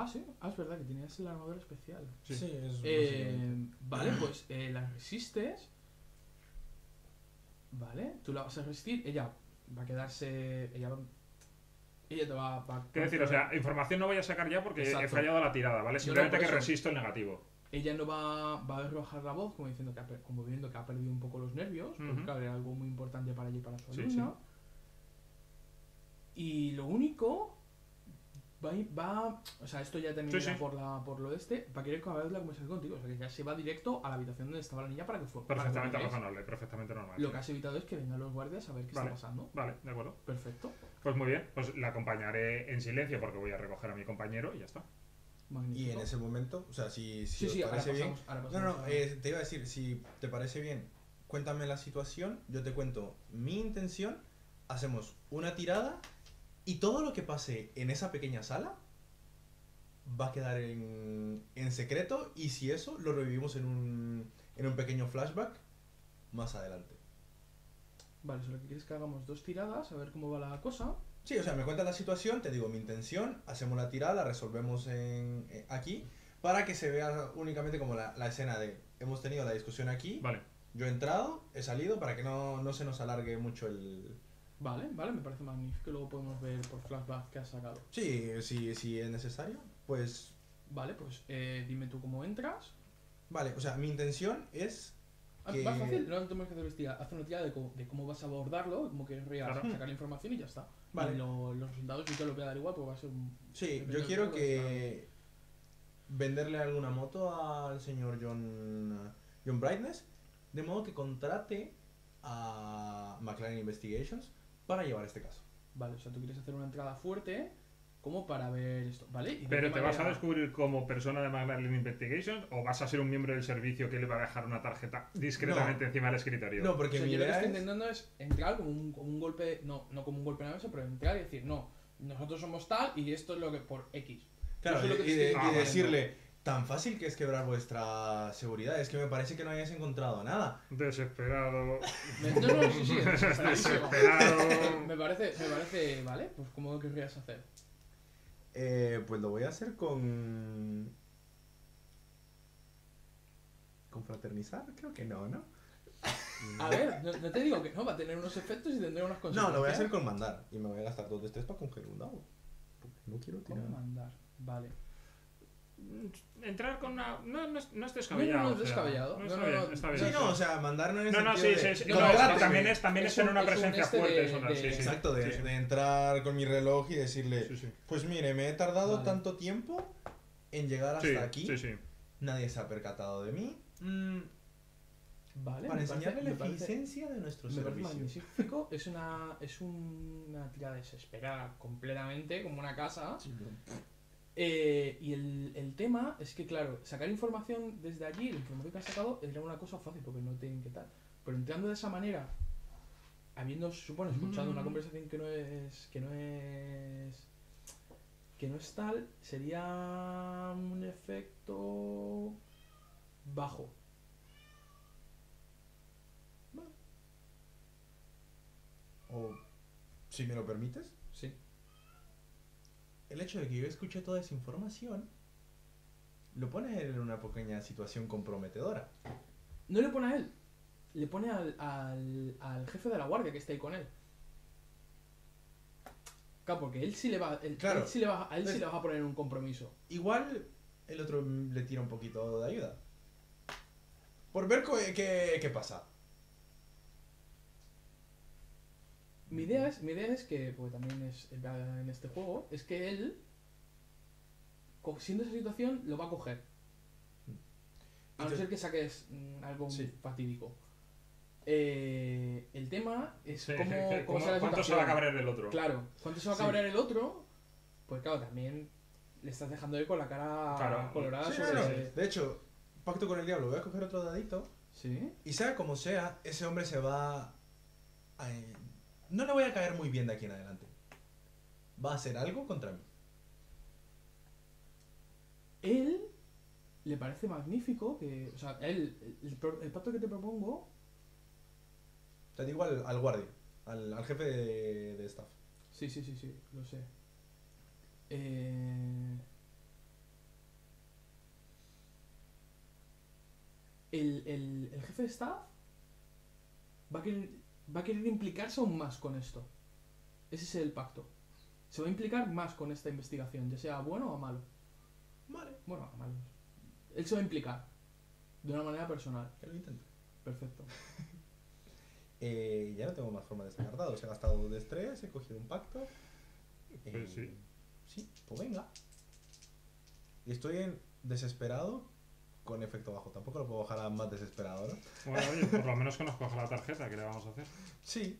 Ah, sí, ah, es verdad que tenías el armador especial. Sí. Sí, es Eh, vale, pues eh, la resistes. Vale, tú la vas a resistir. Ella va a quedarse. Ella va, ella te va, va a. Quiero decir, o sea, información no voy a sacar ya porque he fallado la tirada, ¿vale? Simplemente no, que resisto el negativo. Ella no va, va a rebajar la voz, como diciendo que ha, per- como viendo que ha perdido un poco los nervios, porque claro, era algo muy importante para ella y para su Sí, alumna. Y lo único va, va o sea, esto ya también Sí, era sí. por la por lo de este, va a querer acabar la conversación contigo, o sea que ya se va directo a la habitación donde estaba la niña para que fue para que Perfectamente razonable, perfectamente normal. Lo sí. que has evitado es que vengan los guardias a ver qué Vale. está pasando. Vale, de acuerdo. Perfecto. Pues muy bien, pues la acompañaré en silencio porque voy a recoger a mi compañero y ya está. Magnífico. Y en ese momento, o sea, si, si Sí, os sí, ahora parece bien. pasamos, ahora No, pasamos no, eh, te iba a decir, si te parece bien, cuéntame la situación, yo te cuento mi intención, hacemos una tirada y todo lo que pase en esa pequeña sala va a quedar en, en secreto y si eso lo revivimos en un, en un pequeño flashback más adelante. Vale, solo que quieres que hagamos dos tiradas, a ver cómo va la cosa. Sí, o sea, me cuentas la situación, te digo mi intención, hacemos la tirada, la resolvemos en, eh, aquí, para que se vea únicamente como la, la escena de hemos tenido la discusión aquí, Vale. yo he entrado, he salido, para que no, no se nos alargue mucho el... Vale, vale, me parece magnífico. Luego podemos ver por flashback que has sacado. Sí, si, si es necesario, pues... Vale, pues eh, dime tú cómo entras. Vale, o sea, mi intención es... Ah, Que- Más fácil, no tenemos que hacer investigar. Haz una tirada de cómo, de cómo vas a abordarlo, cómo quieres Claro. sacar la información y ya está. Vale. Y lo- los resultados yo te lo voy a dar igual porque va a ser un... Sí, yo quiero que... Venderle alguna moto al señor John, John Brightness, de modo que contrate a McLaren Investigations para llevar este caso. Vale, o sea, tú quieres hacer una entrada fuerte como para ver esto, ¿vale? ¿Y Pero te vas a descubrir como persona de McLaren Investigations o vas a ser un miembro del servicio que le va a dejar una tarjeta discretamente No. encima del escritorio. No, O porque sea, mi yo lo que idea estoy es... intentando es entrar como un, como un golpe, no, no como un golpe en la mesa, pero entrar y decir, no, nosotros somos tal y esto es lo que por X. Claro, es lo que y, de- y Ah, decirle, tan fácil que es quebrar vuestra seguridad, es que me parece que no hayáis encontrado nada. Desesperado. Me- No, no, sí, sí. Desesperado. me parece, me parece, vale, pues ¿cómo lo querrías hacer? Eh, pues lo voy a hacer con... ¿Con fraternizar? Creo que no, ¿no? A ver, no, no te digo que no, va a tener unos efectos y tendrá unas No, consecuencias. lo voy a hacer con mandar. Y me voy a gastar dos de tres para coger un dado. Porque no quiero tirar. ¿Cómo mandar? Vale. Entrar con una. No, no, es- no es descabellado. no, no es o sea, descabellado. no No, está no, bien, no, está no, bien. Sí, no, o sea, mandar no en el No, no, sí, sí, de... sí. No, también es, también Es es, una es un presencia este fuerte. de- es una- de- sí, sí. Exacto, de, Sí, sí. de entrar con mi reloj y decirle, Sí, sí. pues mire, me he tardado Vale. tanto tiempo en llegar hasta Sí, aquí. sí, sí. Nadie se ha percatado de mí. Mm, Vale, para enseñarle la eficiencia de nuestro Me parece servicio. magnífico. Es una, es una tirada desesperada completamente, como una casa. Eh, y el, el tema es que, claro, sacar información desde allí, la información que has sacado, era una cosa fácil porque no tienen que tal. Pero entrando de esa manera, habiendo, supone, escuchado una conversación que no es. que no es. que no es tal, sería un efecto bajo. O, si me lo permites. El hecho de que yo escuche toda esa información lo pone en una pequeña situación comprometedora. No le pone a él, le pone al, al, al jefe de la guardia que está ahí con él. Claro, porque él sí le va, él, Claro. él sí le va, a él sí le vas a poner un compromiso. Igual el otro le tira un poquito de ayuda. Por ver co- qué, qué pasa. Mi idea es, mi idea es que, porque también es en este juego, es que él, siendo esa situación, lo va a coger. A no ser que saques mm, algo Sí. fatídico. Eh, el tema es Sí, cómo, cómo cómo- será la ¿Cuánto se va a cabrear el otro? Claro, ¿cuánto se va a Sí. cabrear el otro? Pues claro, también le estás dejando ahí con la cara Claro. colorada Sí, sobre no, no. ese- De hecho, pacto con el diablo, voy a coger otro dadito. Sí. Y sea como sea, ese hombre se va a... No le voy a caer muy bien de aquí en adelante. Va a hacer algo contra mí. Él le parece magnífico que. O sea, él, el, el pacto que te propongo. Te digo al, al guardia, al, al jefe de, de staff. Sí, sí, sí, sí, lo sé. Eh, el, el, el jefe de staff va a, querer, va a querer implicarse aún más con esto. Ese es el pacto. Se va a implicar más con esta investigación, ya sea bueno o malo. Vale, Bueno, a malo. Él se va a implicar. De una manera personal. que lo intento. Perfecto. Eh, ya no tengo más forma de sacar dados. He gastado de estrés, he cogido un pacto. Pues Eh, sí. Sí, pues venga. Y estoy en desesperado con efecto bajo. Tampoco lo puedo bajar a más desesperado, ¿no? Bueno, oye, por lo menos que nos coja la tarjeta, ¿qué le vamos a hacer? Sí.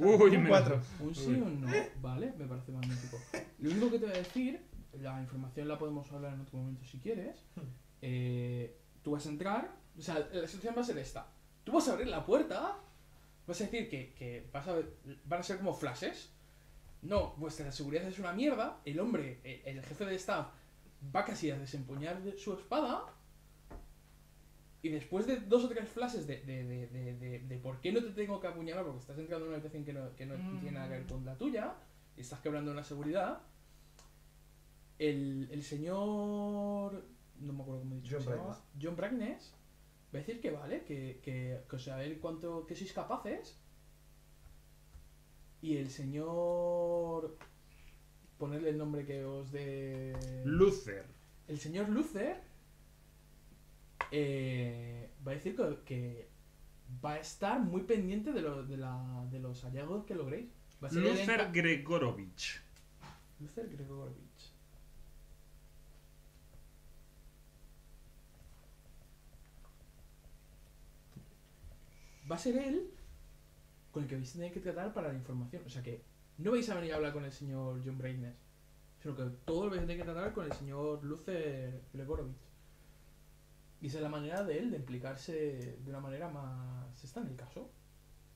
Uy, un menos- 4. Un sí o un no. Vale, me parece magnífico. Lo único que te voy a decir, la información la podemos hablar en otro momento si quieres. Eh, tú vas a entrar, o sea, la situación va a ser esta. Tú vas a abrir la puerta, vas a decir que, que vas a ver- van a ser como flashes. No, vuestra seguridad es una mierda. El hombre, eh, el jefe de staff, va casi a desempuñar de- su espada. Y después de dos o tres flashes de, de, de, de, de- de por qué no te tengo que apuñalar porque estás entrando en una habitación que no, que no Mm. tiene nada que ver con la tuya y estás quebrando la seguridad, el, el señor. No me acuerdo cómo he dicho. John Brackness. John Brackness va a decir que vale, que, que, que o sea, a ver cuánto que sois capaces. Y el señor. Ponerle el nombre que os dé. Luther. El señor Luther eh, va a decir que, va a estar muy pendiente de, lo- de, la- de los hallazgos que logréis. Va a ser el Luther Gregorovich. Luther Gregorovich. Va a ser él con el que vais a tener que tratar para la información. O sea que no vais a venir a hablar con el señor John Braines, sino que todo lo vais a tener que tratar con el señor Luther Gregorovich. Y esa es la manera de él de implicarse de una manera más. ¿Está en el caso?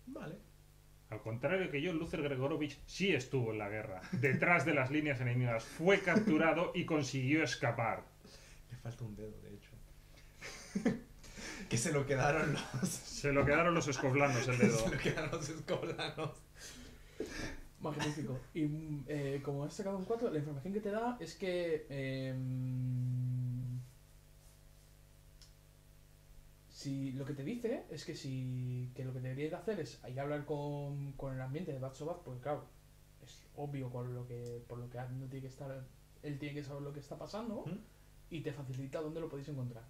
Vale. Al contrario que yo, Luther Gregorovich sí estuvo en la guerra. Detrás de las líneas enemigas. Fue capturado y consiguió escapar. Le falta un dedo, de hecho. que se lo quedaron los. Se lo quedaron los escoblanos el dedo. se lo quedaron los escolanos. Magnífico. Y eh, como has sacado un 4, la información que te da es que. em, si lo que te dice es que si que lo que deberías de hacer es ir a hablar con, con el ambiente de Bad Sobat, porque claro, es obvio por lo que por lo que no tiene que estar él tiene que saber lo que está pasando y te facilita dónde lo podéis encontrar.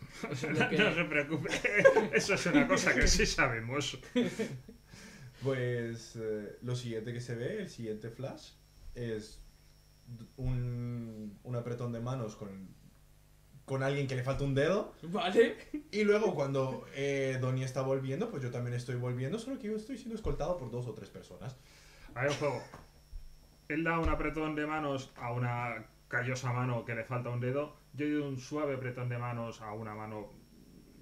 Que- no se preocupe. Eso es una cosa que sí sabemos. Pues eh, lo siguiente que se ve, el siguiente flash, es un, un apretón de manos con, con alguien que le falta un dedo. Vale. Y luego cuando eh, Donnie está volviendo, pues yo también estoy volviendo, solo que yo estoy siendo escoltado por dos o tres personas. A ver, juego. Él da un apretón de manos a una callosa mano que le falta un dedo. Yo doy un suave apretón de manos a una mano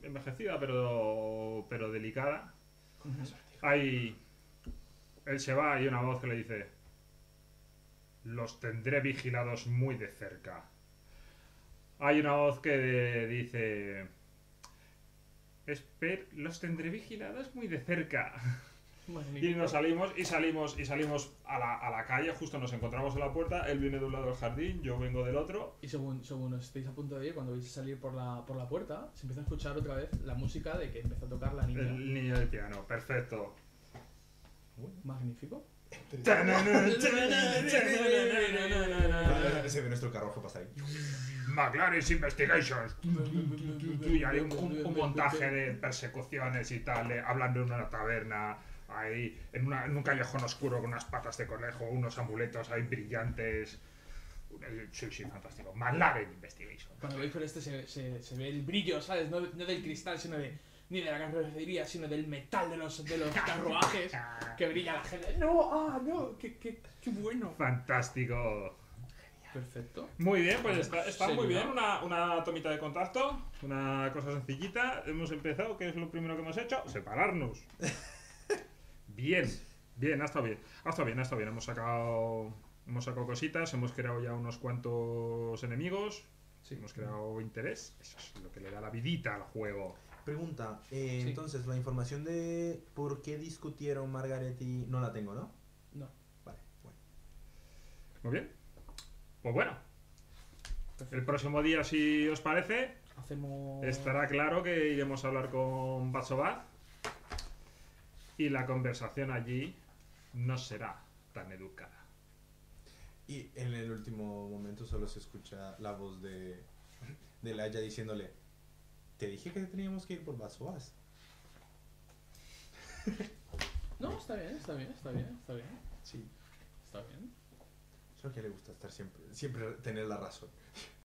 envejecida, pero, pero delicada. Hay. Él se va y hay una voz que le dice: Los tendré vigilados muy de cerca. Hay una voz que dice: Esper, los tendré vigilados muy de cerca. Y nos salimos y salimos y salimos a la, a la calle, justo nos encontramos en la puerta, él viene de un lado del jardín, yo vengo del otro. Y según, según estéis a punto de ir, cuando vais a salir por la, por la puerta, se empieza a escuchar otra vez la música de que empezó a tocar la niña. El niño del piano, perfecto. Magnífico. Se ve nuestro carruaje pasar ahí. McLaren's Investigations. Y hay un, un- un montaje de persecuciones y tal, hablando en una taberna, ahí, en, una- en un callejón oscuro con unas patas de conejo, unos amuletos ahí brillantes. Sí, sí, fantástico. McLaren Investigations. Cuando veis por este se, se, se ve el brillo, ¿sabes? No, no del cristal, sino de. Ni de la carrocería, sino del metal de los, de los carruajes que brilla la gente. ¡No! ¡Ah, no! ¡Qué, qué, qué bueno! Fantástico. Perfecto. Muy bien, pues está, está muy bien. Una, una tomita de contacto, una cosa sencillita. Hemos empezado, ¿qué es lo primero que hemos hecho? Separarnos. Bien, bien, ha estado bien. Ha estado bien, ha estado bien. Hemos sacado, hemos sacado cositas, hemos creado ya unos cuantos enemigos, Sí. hemos creado interés. Eso es lo que le da la vidita al juego. Pregunta, eh, Sí. entonces la información de por qué discutieron Margaret y... No la tengo, ¿no? No. Vale, bueno. Muy bien. Pues bueno, Perfecto. el próximo día, si os parece, Hacemos. Estará claro que iremos a hablar con Batsobat y la conversación allí no será tan educada. Y en el último momento solo se escucha la voz de, de Laia diciéndole, te dije que teníamos que ir por Basoas. No, está bien, está bien, está bien, está bien. Sí, Está bien. solo que le gusta estar siempre, siempre tener la razón.